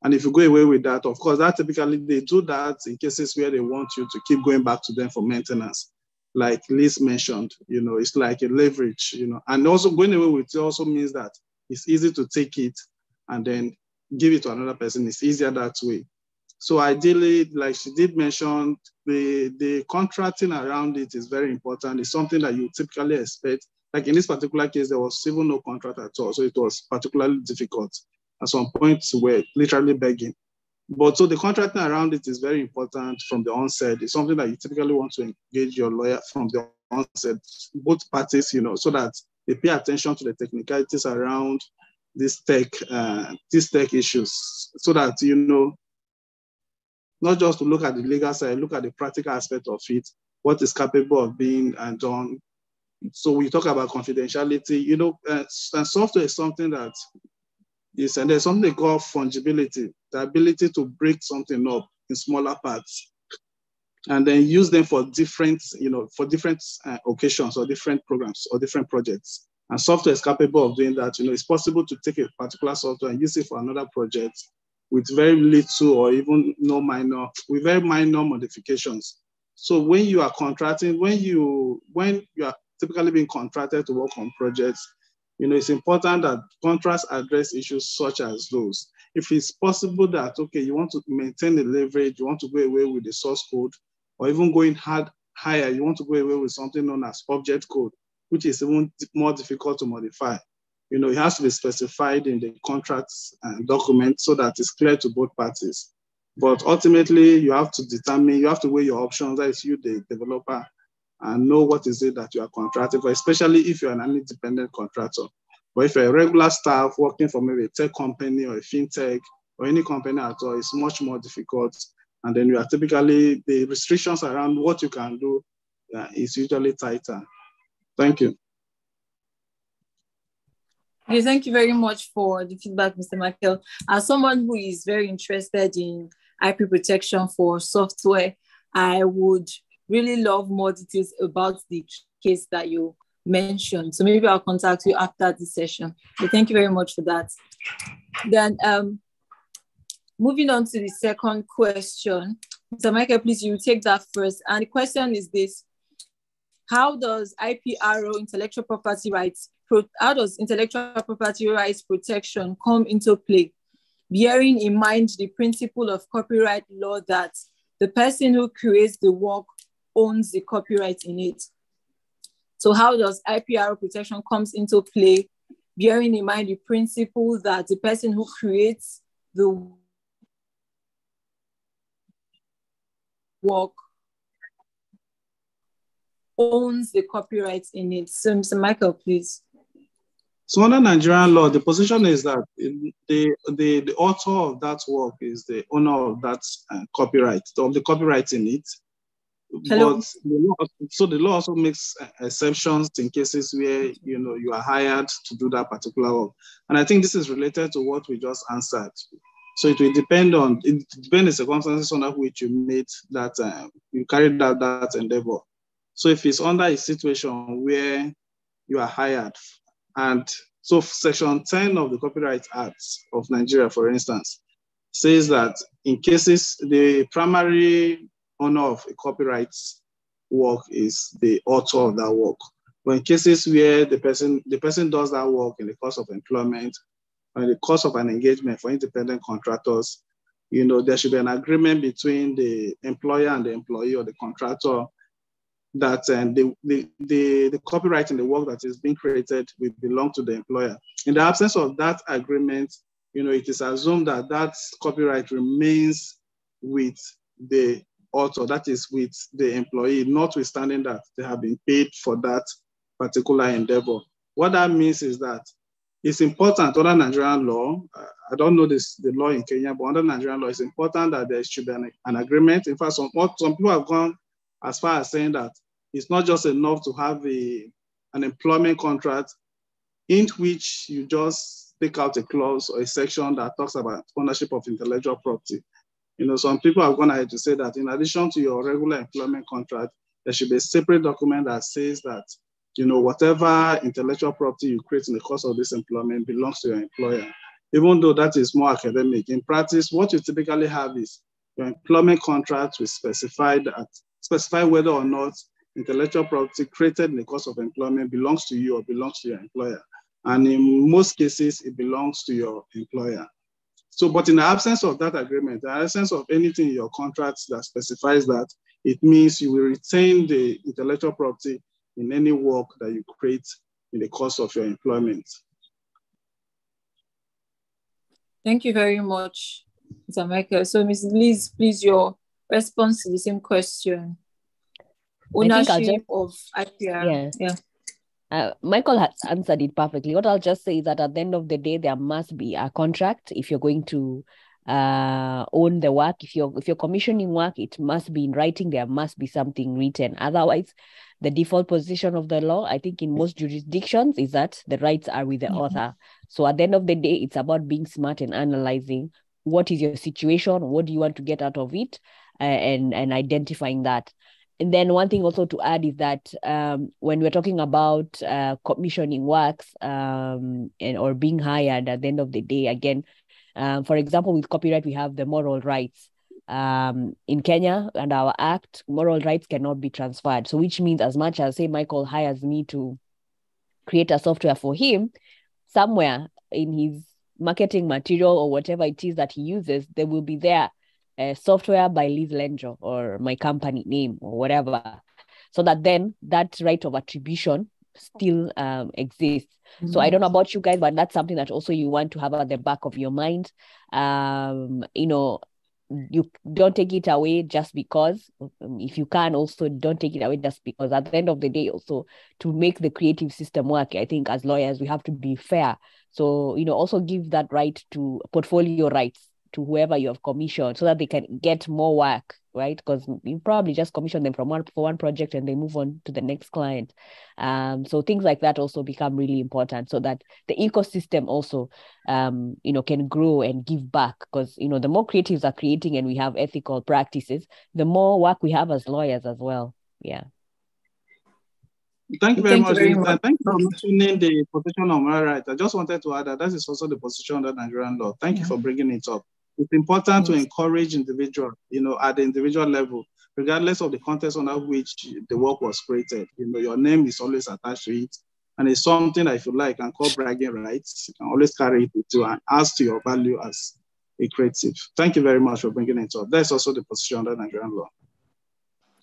And if you go away with that, of course, that typically they do that in cases where they want you to keep going back to them for maintenance. Like Liz mentioned, you know, it's like a leverage, you know, and also going away with it also means that it's easy to take it and then give it to another person. It's easier that way. So ideally, like she did mention, the, the contracting around it is very important. It's something that you typically expect like in this particular case, there was even no contract at all. So it was particularly difficult. At some points, we're literally begging. But so the contracting around it is very important from the onset. It's something that you typically want to engage your lawyer from the onset, both parties, you know, so that they pay attention to the technicalities around these tech, uh, these tech issues, so that you know, not just to look at the legal side, look at the practical aspect of it, what is capable of being done. So we talk about confidentiality. You know, uh, and software is something that is, and there's something called fungibility, the ability to break something up in smaller parts and then use them for different, you know, for different uh, occasions or different programs or different projects. And software is capable of doing that. You know, it's possible to take a particular software and use it for another project with very little or even no minor, with very minor modifications. So when you are contracting, when you when you are typically being contracted to work on projects, you know, it's important that contracts address issues such as those. If it's possible that, okay, you want to maintain the leverage, you want to go away with the source code, or even going hard higher, you want to go away with something known as object code, which is even more difficult to modify. You know, it has to be specified in the contracts and uh, document so that it's clear to both parties. But ultimately, you have to determine, you have to weigh your options, that is you, the developer, and know what is it that you are contracting for, especially if you're an independent contractor. But if you're a regular staff working for maybe a tech company or a fintech or any company at all, it's much more difficult. And then you are typically, the restrictions around what you can do uh, is usually tighter. Thank you. Okay, thank you very much for the feedback, Mr. Michael. As someone who is very interested in IP protection for software, I would really love more details about the case that you mentioned. So maybe I'll contact you after this session. But thank you very much for that. Then um, moving on to the second question. Mr. Michael, please, you take that first. And the question is this. How does IPRO, intellectual property rights, how does intellectual property rights protection come into play? Bearing in mind the principle of copyright law that the person who creates the work owns the copyright in it. So how does IPR protection comes into play, bearing in mind the principle that the person who creates the work owns the copyright in it. So Mr. Michael, please. So under Nigerian law, the position is that the, the, the author of that work is the owner of that uh, copyright, of the copyright in it. But the law, so the law also makes exceptions in cases where you know you are hired to do that particular work, and I think this is related to what we just answered. So it will depend on it depends on the circumstances under which you made that uh, you carried out that endeavor. So if it's under a situation where you are hired, and so Section 10 of the Copyright Act of Nigeria, for instance, says that in cases the primary owner of a copyright work is the author of that work. But in cases where the person the person does that work in the course of employment or in the course of an engagement for independent contractors, you know, there should be an agreement between the employer and the employee or the contractor that uh, the, the, the, the copyright in the work that is being created will belong to the employer. In the absence of that agreement, you know, it is assumed that that copyright remains with the author, that is with the employee, notwithstanding that they have been paid for that particular endeavor. What that means is that it's important under Nigerian law, uh, I don't know this the law in Kenya, but under Nigerian law, it's important that there should be an, an agreement. In fact, some, some people have gone as far as saying that it's not just enough to have a, an employment contract in which you just take out a clause or a section that talks about ownership of intellectual property. You know, some people have gone ahead to say that in addition to your regular employment contract, there should be a separate document that says that, you know, whatever intellectual property you create in the course of this employment belongs to your employer. Even though that is more academic, in practice, what you typically have is your employment contract will specify that specify whether or not intellectual property created in the course of employment belongs to you or belongs to your employer. And in most cases, it belongs to your employer. So, but in the absence of that agreement, the absence of anything in your contract that specifies that, it means you will retain the intellectual property in any work that you create in the course of your employment. Thank you very much, Mr. Michael. So, Ms. Liz, please, your response to the same question. Ownership just, of IPR. Yeah. yeah. Uh, Michael has answered it perfectly. What I'll just say is that at the end of the day, there must be a contract if you're going to uh, own the work. If you're if you're commissioning work, it must be in writing. There must be something written. Otherwise, the default position of the law, I think, in most jurisdictions, is that the rights are with the mm-hmm. author. So at the end of the day, it's about being smart and analyzing what is your situation, what do you want to get out of it, uh, and and identifying that. And then one thing also to add is that um, when we're talking about uh, commissioning works um, and or being hired at the end of the day, again, um, for example, with copyright, we have the moral rights. Um, in Kenya and our act, moral rights cannot be transferred. So, which means, as much as say Michael hires me to create a software for him, somewhere in his marketing material or whatever it is that he uses, there will be there a software by Liz Lenjo or my company name or whatever, so that then that right of attribution still um, exists. Mm-hmm. So I don't know about you guys, but that's something that also you want to have at the back of your mind. Um, you know, you don't take it away just because um, if you can also don't take it away just because at the end of the day also to make the creative system work i think as lawyers we have to be fair so you know also give that right to portfolio rights to whoever you have commissioned so that they can get more work right because you probably just commission them from one for one project and they move on to the next client um, so things like that also become really important so that the ecosystem also um, you know can grow and give back because you know the more creatives are creating and we have ethical practices the more work we have as lawyers as well yeah Thank you very Thank much. You very much. Thank you for mentioning the position of my rights. I just wanted to add that that is also the position under Nigerian law. Thank yeah. you for bringing it up. It's important to encourage individual, you know, at the individual level, regardless of the context under which the work was created. You know, your name is always attached to it. And it's something that if you like and call bragging rights, you can always carry it to and add to your value as a creative. Thank you very much for bringing it up. That's also the position under Nigerian law.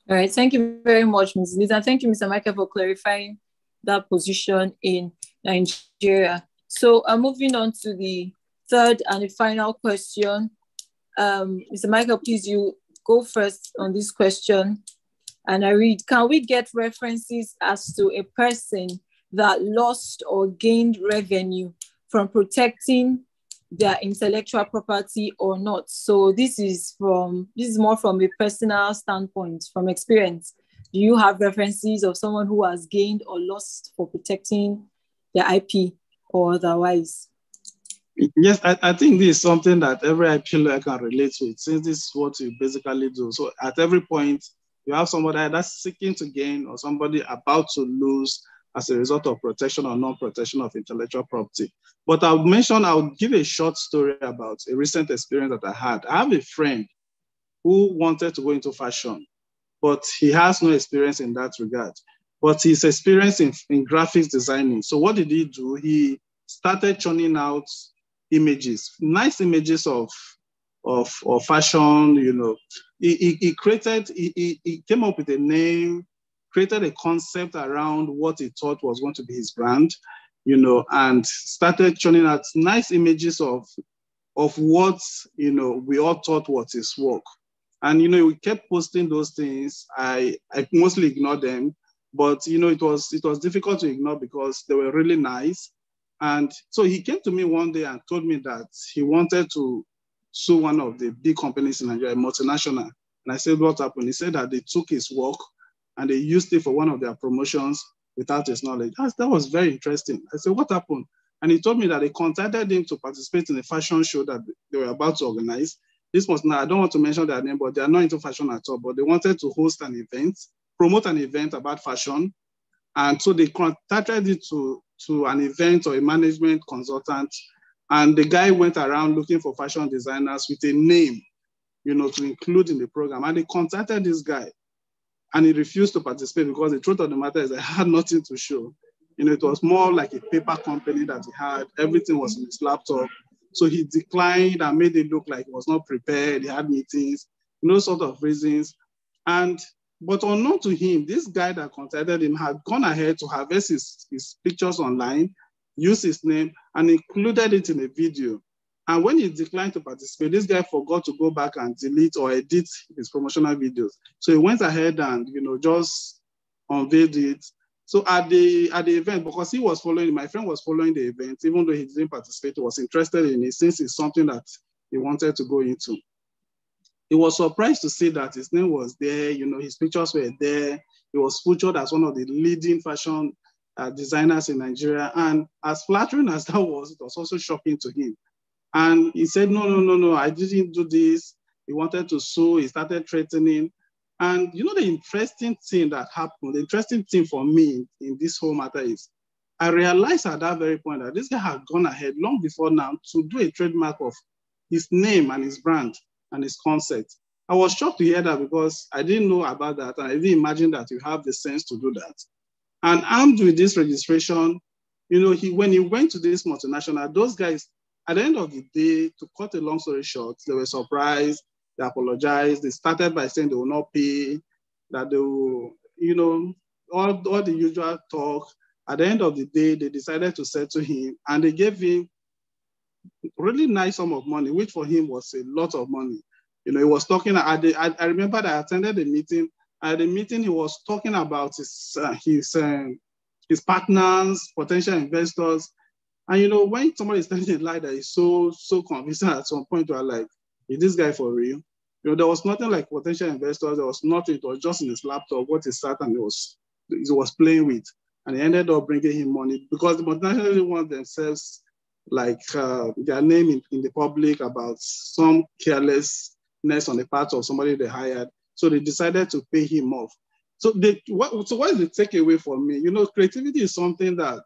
All right, thank you very much, Ms. Lisa. Thank you, Mr. Michael, for clarifying that position in Nigeria. So I'm uh, moving on to the third and final question. Um, Mr. Michael, please, you go first on this question. And I read, can we get references as to a person that lost or gained revenue from protecting their intellectual property or not? So this is from, this is more from a personal standpoint, from experience. Do you have references of someone who has gained or lost for protecting their IP or otherwise? Yes, I, I think this is something that every IP lawyer can relate to since this is what you basically do. So at every point, you have somebody that's seeking to gain or somebody about to lose as a result of protection or non-protection of intellectual property. But I'll mention, I'll give a short story about a recent experience that I had. I have a friend who wanted to go into fashion, but he has no experience in that regard. But he's experienced in, in graphics designing. So what did he do? He started churning out images, nice images of of, of fashion, you know. He, he, he created, he, he came up with a name, created a concept around what he thought was going to be his brand, you know, and started churning out nice images of, of what, you know, we all thought was his work. And, you know, we kept posting those things. I, I mostly ignored them, but, you know, it was, it was difficult to ignore because they were really nice. And so he came to me one day and told me that he wanted to sue one of the big companies in Nigeria, multinational. And I said, what happened? He said that they took his work and they used it for one of their promotions without his knowledge. That, that was very interesting. I said, what happened? And he told me that they contacted him to participate in a fashion show that they were about to organize. This was now, I don't want to mention their name, but they are not into fashion at all, but they wanted to host an event, promote an event about fashion. And so they contacted it to to an event or a management consultant, and the guy went around looking for fashion designers with a name, you know, to include in the program. And he contacted this guy, and he refused to participate because the truth of the matter is I had nothing to show. You know, it was more like a paper company that he had. Everything was in his laptop. So he declined and made it look like he was not prepared. He had meetings, no sort of reasons. And But unknown to him, this guy that contacted him had gone ahead to harvest his, his pictures online, used his name, and included it in a video. And when he declined to participate, this guy forgot to go back and delete or edit his promotional videos. So he went ahead and you know just unveiled it. So at the at the event, because he was following, my friend was following the event, even though he didn't participate, he was interested in it since it's something that he wanted to go into. He was surprised to see that his name was there, you know, his pictures were there. He was featured as one of the leading fashion uh, designers in Nigeria. And as flattering as that was, it was also shocking to him and he said, no, no, no, no, I didn't do this. He wanted to sue, he started threatening. And you know, the interesting thing that happened, the interesting thing for me in this whole matter is, I realized at that very point that this guy had gone ahead long before now to do a trademark of his name and his brand and his concept. I was shocked to hear that because I didn't know about that. And I didn't imagine that you have the sense to do that. And armed with this registration, you know, he when he went to this multinational, those guys at the end of the day, to cut a long story short, they were surprised, they apologized, they started by saying they will not pay, that they will, you know, all, all the usual talk. At the end of the day, they decided to settle him and they gave him really nice sum of money, which for him was a lot of money. You know, he was talking, I, I, I remember that I attended the meeting. At the meeting, he was talking about his, uh, his, uh, his partners, potential investors, and you know, when somebody is telling a lie that is so so convincing at some point, you are like, is this guy for real? You know, there was nothing like potential investors, there was nothing, it was just in his laptop, what he sat and he was he was playing with. And he ended up bringing him money because the multinationals want themselves like uh, their name in, in the public about some carelessness on the part of somebody they hired. So they decided to pay him off. So they what so what is the takeaway for me? You know, creativity is something that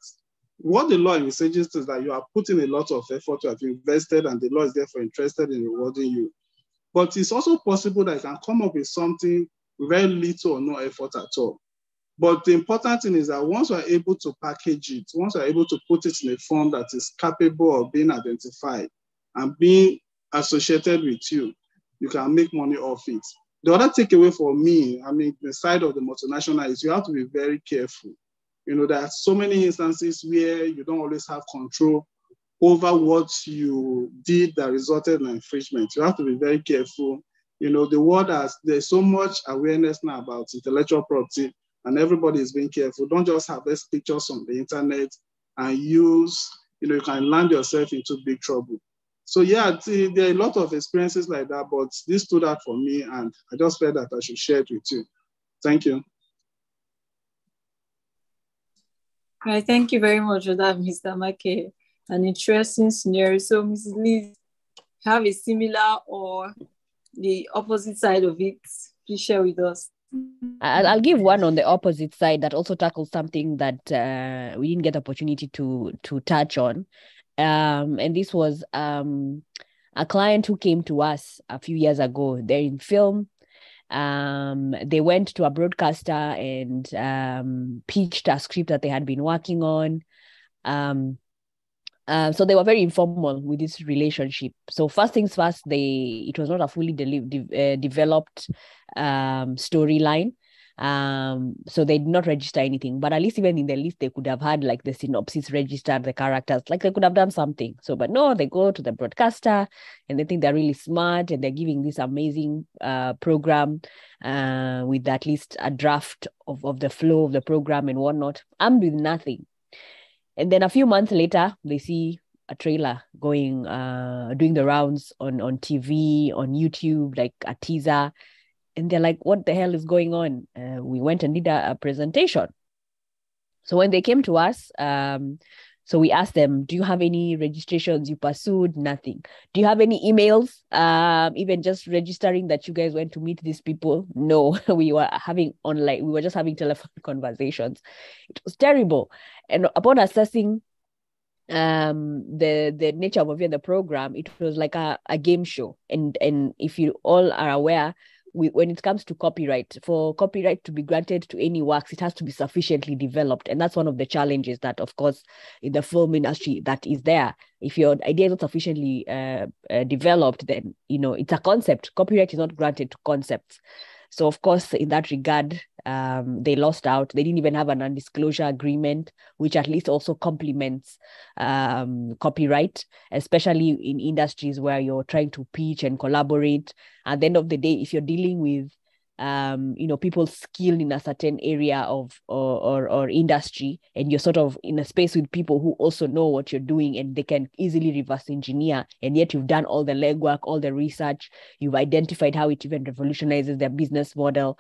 what the law envisages is that you are putting a lot of effort, you have invested, and the law is therefore interested in rewarding you. But it's also possible that you can come up with something with very little or no effort at all. But the important thing is that once are able to package it, once are able to put it in a form that is capable of being identified and being associated with you, you can make money off it. The other takeaway for me, I mean, the side of the multinational is you have to be very careful you know, there are so many instances where you don't always have control over what you did that resulted in infringement. You have to be very careful. You know, the world has, there's so much awareness now about intellectual property and everybody is being careful. Don't just harvest pictures on the internet and use, you know, you can land yourself into big trouble. So yeah, there are a lot of experiences like that, but this stood out for me and I just felt that I should share it with you. Thank you. Right, thank you very much for that, Mr. Make. An interesting scenario. So, Mrs. Lee, have a similar or the opposite side of it? Please share with us. I'll give one on the opposite side that also tackles something that uh, we didn't get opportunity to to touch on, um, and this was um, a client who came to us a few years ago. They're in film, um, they went to a broadcaster and um, pitched a script that they had been working on. Uh, so they were very informal with this relationship. So first things first, they it was not a fully de- de- uh, developed um, storyline. Um, so they did not register anything, but at least even in the list, they could have had like the synopsis registered, the characters, like they could have done something. So, but no, they go to the broadcaster and they think they're really smart and they're giving this amazing uh, program uh, with at least a draft of, of the flow of the program and whatnot, armed with nothing. And then a few months later, they see a trailer going, uh, doing the rounds on, on TV, on YouTube, like a teaser and they're like, what the hell is going on? Uh, we went and did a, a, presentation. So when they came to us, um, so we asked them, do you have any registrations you pursued? Nothing. Do you have any emails? Um, even just registering that you guys went to meet these people? No, we were having online, we were just having telephone conversations. It was terrible. And upon assessing um the the nature of the program it was like a, a game show and and if you all are aware we, when it comes to copyright, for copyright to be granted to any works, it has to be sufficiently developed. And that's one of the challenges that, of course, in the film industry that is there. If your idea is not sufficiently uh, uh, developed, then, you know, it's a concept. Copyright is not granted to concepts. So, of course, in that regard, um, they lost out. They didn't even have an undisclosure agreement, which at least also complements um, copyright, especially in industries where you're trying to pitch and collaborate. At the end of the day, if you're dealing with um, you know, people skilled in a certain area of or, or, or industry, and you're sort of in a space with people who also know what you're doing, and they can easily reverse engineer. And yet, you've done all the legwork, all the research, you've identified how it even revolutionizes their business model.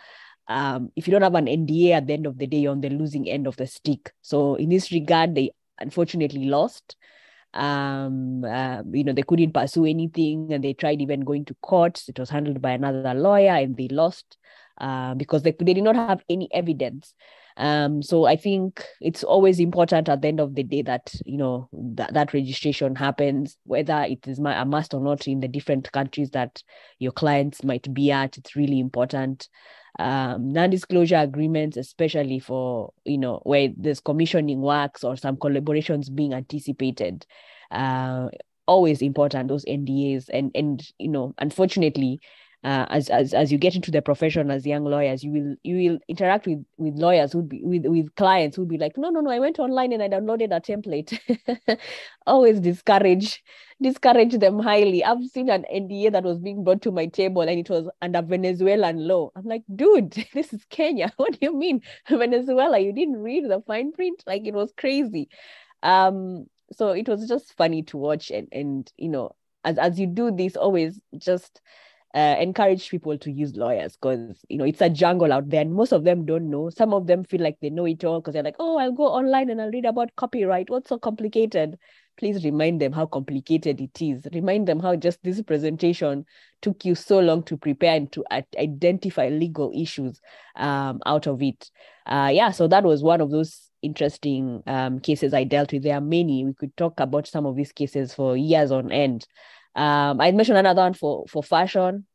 Um, if you don't have an NDA at the end of the day, you're on the losing end of the stick. So, in this regard, they unfortunately lost. Um uh, you know they couldn't pursue anything and they tried even going to court it was handled by another lawyer and they lost uh, because they, they did not have any evidence. Um so i think it's always important at the end of the day that you know that, that registration happens whether it is a must or not in the different countries that your clients might be at. It's really important um, non-disclosure agreements, especially for you know where there's commissioning works or some collaborations being anticipated. Uh, always important those NDAs and and you know unfortunately uh, as, as as you get into the profession as young lawyers, you will you will interact with with lawyers who be with with clients who'd be like, no, no, no, I went online and I downloaded a template. Always discourage discourage them highly. I've seen an NDA that was being brought to my table and it was under Venezuelan law. I'm like, dude, this is Kenya. What do you mean Venezuela? You didn't read the fine print? Like it was crazy. Um, so it was just funny to watch and and you know as as you do this, always just uh, encourage people to use lawyers because you know it's a jungle out there and most of them don't know. Some of them feel like they know it all because they're like oh i'll go online and i'll read about copyright. What's so complicated? Please remind them how complicated it is. Remind them how just this presentation took you so long to prepare and to identify legal issues um, out of it. Uh, yeah so that was one of those interesting um, cases i dealt with. There are many. We could talk about some of these cases for years on end um, I mentioned another one for for fashion.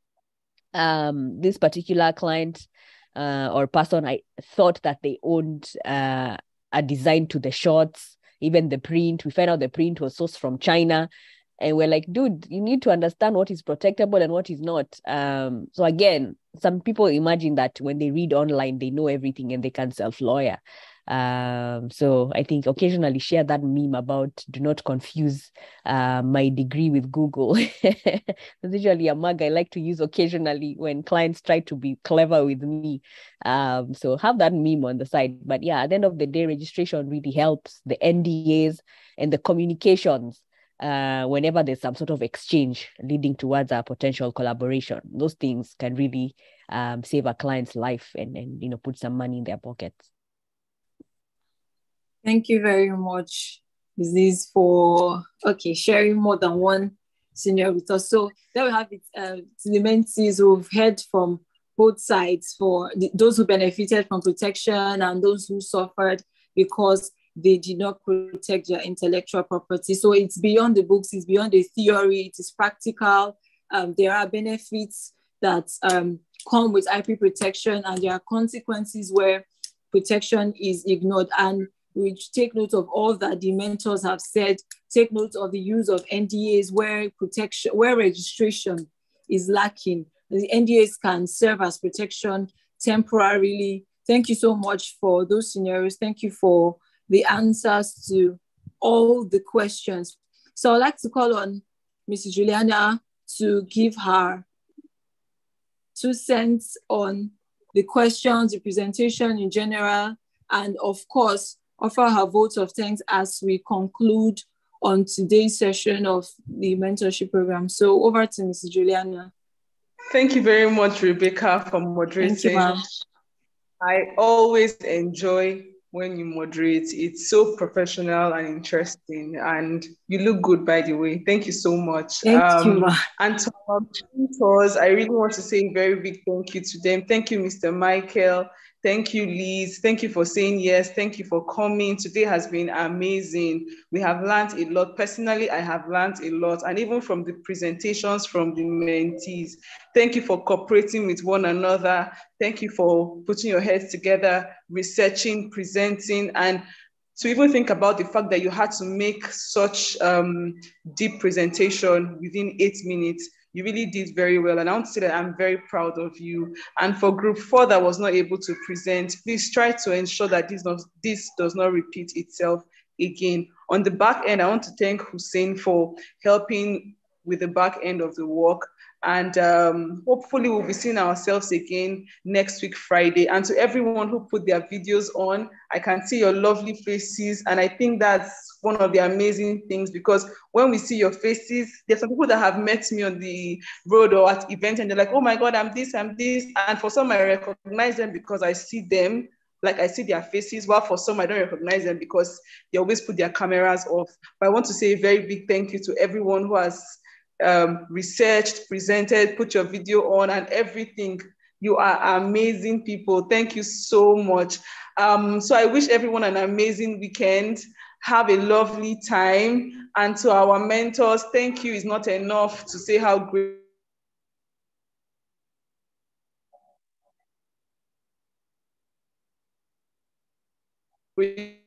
Um, this particular client uh, or person, I thought that they owned uh, a design to the shorts, even the print. We found out the print was sourced from China, and we're like, dude, you need to understand what is protectable and what is not. Um, so again, some people imagine that when they read online, they know everything and they can self lawyer. Um, so I think occasionally share that meme about do not confuse uh, my degree with Google. it's usually a mug I like to use occasionally when clients try to be clever with me. Um, so have that meme on the side. But yeah, at the end of the day, registration really helps the NDAs and the communications uh, whenever there's some sort of exchange leading towards a potential collaboration. Those things can really um, save a client's life and, and you know put some money in their pockets. Thank you very much, Mrs. for okay sharing more than one senior with us. So there we have it. Uh, the mentees who've heard from both sides for the, those who benefited from protection and those who suffered because they did not protect their intellectual property. So it's beyond the books, it's beyond the theory, it is practical. Um, there are benefits that um, come with IP protection, and there are consequences where protection is ignored. And which take note of all that the mentors have said, take note of the use of NDAs where protection, where registration is lacking. The NDAs can serve as protection temporarily. Thank you so much for those scenarios. Thank you for the answers to all the questions. So I'd like to call on Mrs. Juliana to give her two cents on the questions, the presentation in general, and of course, offer her vote of thanks as we conclude on today's session of the mentorship program. So over to Mrs. Juliana. Thank you very much, Rebecca, for moderating. You, I always enjoy when you moderate. It's so professional and interesting, and you look good, by the way. Thank you so much. Thank um, you. And to our mentors, I really want to say a very big thank you to them. Thank you, Mr. Michael. Thank you, Liz. Thank you for saying yes. Thank you for coming. Today has been amazing. We have learned a lot. Personally, I have learned a lot, and even from the presentations from the mentees. Thank you for cooperating with one another. Thank you for putting your heads together, researching, presenting, and to even think about the fact that you had to make such um, deep presentation within eight minutes You really did very well. And I want to say that I'm very proud of you. And for group four that was not able to present, please try to ensure that this, not, this does not repeat itself again. On the back end, I want to thank Hussein for helping with the back end of the work. And um, hopefully, we'll be seeing ourselves again next week, Friday. And to everyone who put their videos on, I can see your lovely faces. And I think that's one of the amazing things because when we see your faces, there's some people that have met me on the road or at events and they're like, oh my God, I'm this, I'm this. And for some, I recognize them because I see them like I see their faces, while for some I don't recognize them because they always put their cameras off. But I want to say a very big thank you to everyone who has um, researched, presented, put your video on, and everything. You are amazing people. Thank you so much. Um, so I wish everyone an amazing weekend. Have a lovely time. And to our mentors, thank you is not enough to say how great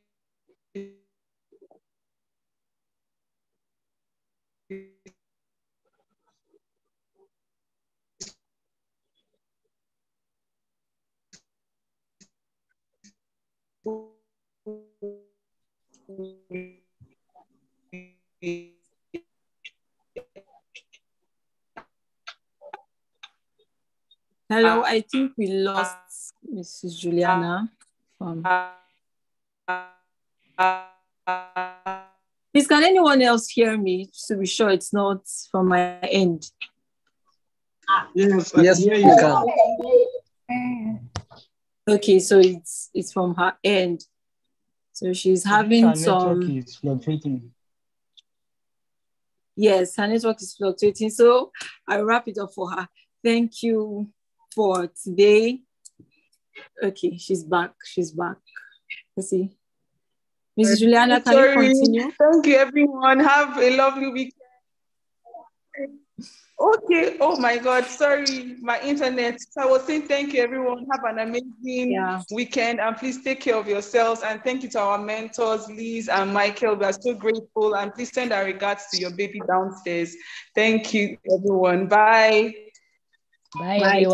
Hello, ah. I think we lost Mrs. Juliana from. Please, can anyone else hear me to be sure it's not from my end? Yes, Yes, yeah, you can. Okay, so it's it's from her end. So she's having some. is fluctuating. Yes, her network is fluctuating. So I wrap it up for her. Thank you for today. Okay, she's back. She's back. Let's see. Mrs. Juliana, can Sorry. you continue? Thank you, everyone. Have a lovely weekend. Okay. Oh my God. Sorry, my internet. So I was saying thank you, everyone. Have an amazing Yeah. weekend and please take care of yourselves. And thank you to our mentors, Liz and Michael. We are so grateful. And please send our regards to your baby downstairs. Thank you, everyone. Bye. Bye, Bye.